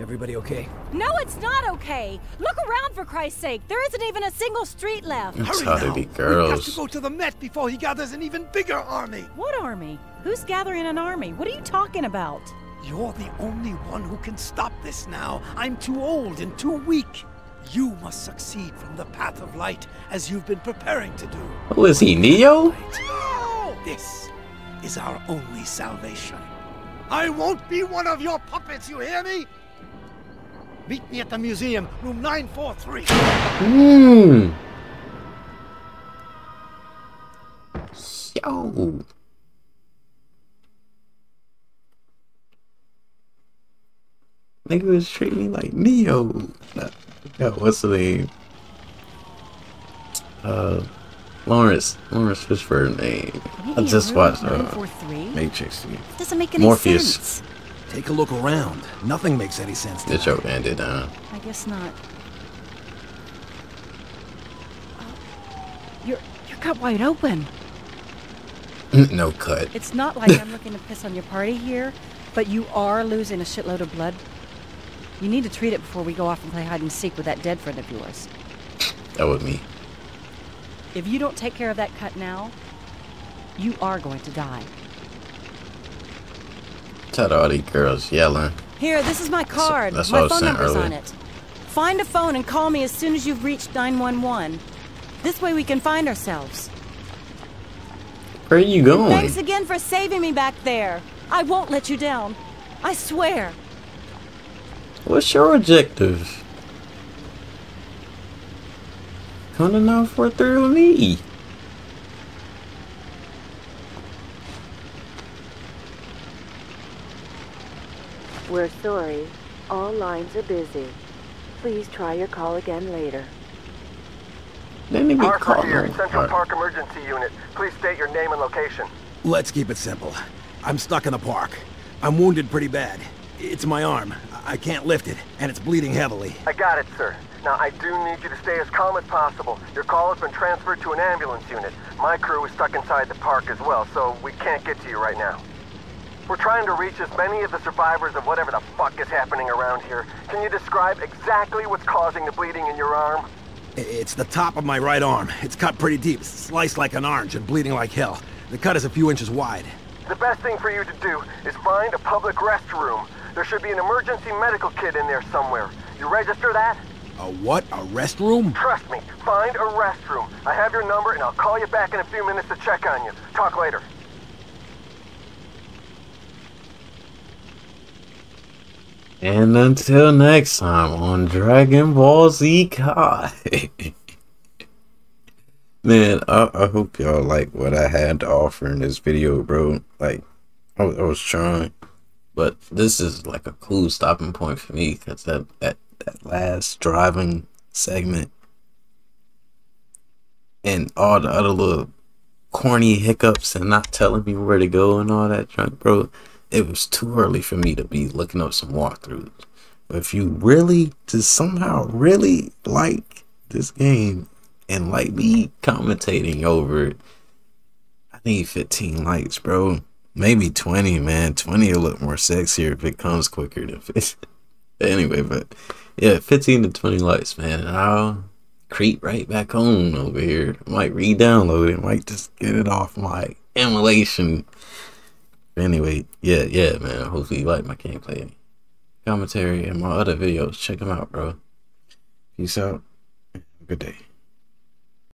[SPEAKER 13] Everybody okay?
[SPEAKER 5] No, it's not okay. Look around for Christ's sake. There isn't even a single street left.
[SPEAKER 4] It's
[SPEAKER 13] Hurry
[SPEAKER 4] how to
[SPEAKER 13] now.
[SPEAKER 4] be
[SPEAKER 13] We've to go to the Met before he gathers an even bigger army.
[SPEAKER 5] What army? Who's gathering an army? What are you talking about?
[SPEAKER 13] You're the only one who can stop this now. I'm too old and too weak. You must succeed from the path of light as you've been preparing to do.
[SPEAKER 4] Who is he, Neo?
[SPEAKER 13] This is our only salvation. I won't be one of your puppets, you hear me? Meet me at the museum, room 943.
[SPEAKER 4] Hmm. Yo. Nigga was treating me like Neo. Uh, Yo, what's the name? Uh, Laurence. Laurence Fishburne name. I just watched uh,
[SPEAKER 5] 943?
[SPEAKER 4] Matrix.
[SPEAKER 5] Doesn't make any
[SPEAKER 4] Morpheus.
[SPEAKER 5] sense.
[SPEAKER 11] Take a look around. Nothing makes any sense to
[SPEAKER 4] The joke ended, uh.
[SPEAKER 5] I guess not. Oh, You're you're cut wide open.
[SPEAKER 4] no cut.
[SPEAKER 5] It's not like I'm looking to piss on your party here, but you are losing a shitload of blood. You need to treat it before we go off and play hide and seek with that dead friend of yours.
[SPEAKER 4] That was me.
[SPEAKER 5] If you don't take care of that cut now, you are going to die.
[SPEAKER 4] tired all these girls yelling.
[SPEAKER 12] Here, this is my card.
[SPEAKER 4] that's what I
[SPEAKER 12] my phone number's on
[SPEAKER 4] earlier.
[SPEAKER 12] it. Find a phone and call me as soon as you've reached 911. This way we can find ourselves.
[SPEAKER 4] Where are you going?
[SPEAKER 12] Thanks again for saving me back there. I won't let you down. I swear.
[SPEAKER 4] What's your objective? Come to 943 with me.
[SPEAKER 14] We're sorry. All lines are busy. Please try your call again later.
[SPEAKER 4] Let me be
[SPEAKER 3] Parker
[SPEAKER 4] calling
[SPEAKER 3] here. Central
[SPEAKER 4] Alright.
[SPEAKER 3] Park Emergency Unit. Please state your name and location.
[SPEAKER 11] Let's keep it simple. I'm stuck in the park. I'm wounded pretty bad. It's my arm. I can't lift it, and it's bleeding heavily.
[SPEAKER 3] I got it, sir. Now, I do need you to stay as calm as possible. Your call has been transferred to an ambulance unit. My crew is stuck inside the park as well, so we can't get to you right now. We're trying to reach as many of the survivors of whatever the fuck is happening around here. Can you describe exactly what's causing the bleeding in your arm?
[SPEAKER 11] It's the top of my right arm. It's cut pretty deep, sliced like an orange, and bleeding like hell. The cut is a few inches wide.
[SPEAKER 3] The best thing for you to do is find a public restroom. There should be an emergency medical kit in there somewhere. You register that?
[SPEAKER 11] A what? A restroom?
[SPEAKER 3] Trust me, find a restroom. I have your number and I'll call you back in a few minutes to check on you. Talk later.
[SPEAKER 4] And until next time on Dragon Ball Z Kai. Man, I, I hope y'all like what I had to offer in this video, bro. Like, I, I was trying, but this is like a cool stopping point for me because that, that that last driving segment and all the other little corny hiccups and not telling me where to go and all that junk, bro. It was too early for me to be looking up some walkthroughs. But if you really just somehow really like this game and like me commentating over it, I need 15 likes, bro. Maybe 20, man. 20 will look more sexier if it comes quicker than 15. anyway, but yeah, 15 to 20 likes, man. And I'll creep right back on over here. Might re-download it. Might just get it off my emulation. Anyway, yeah, yeah, man. Hopefully you like my gameplay commentary and my other videos. Check them out, bro. Peace out. Good day.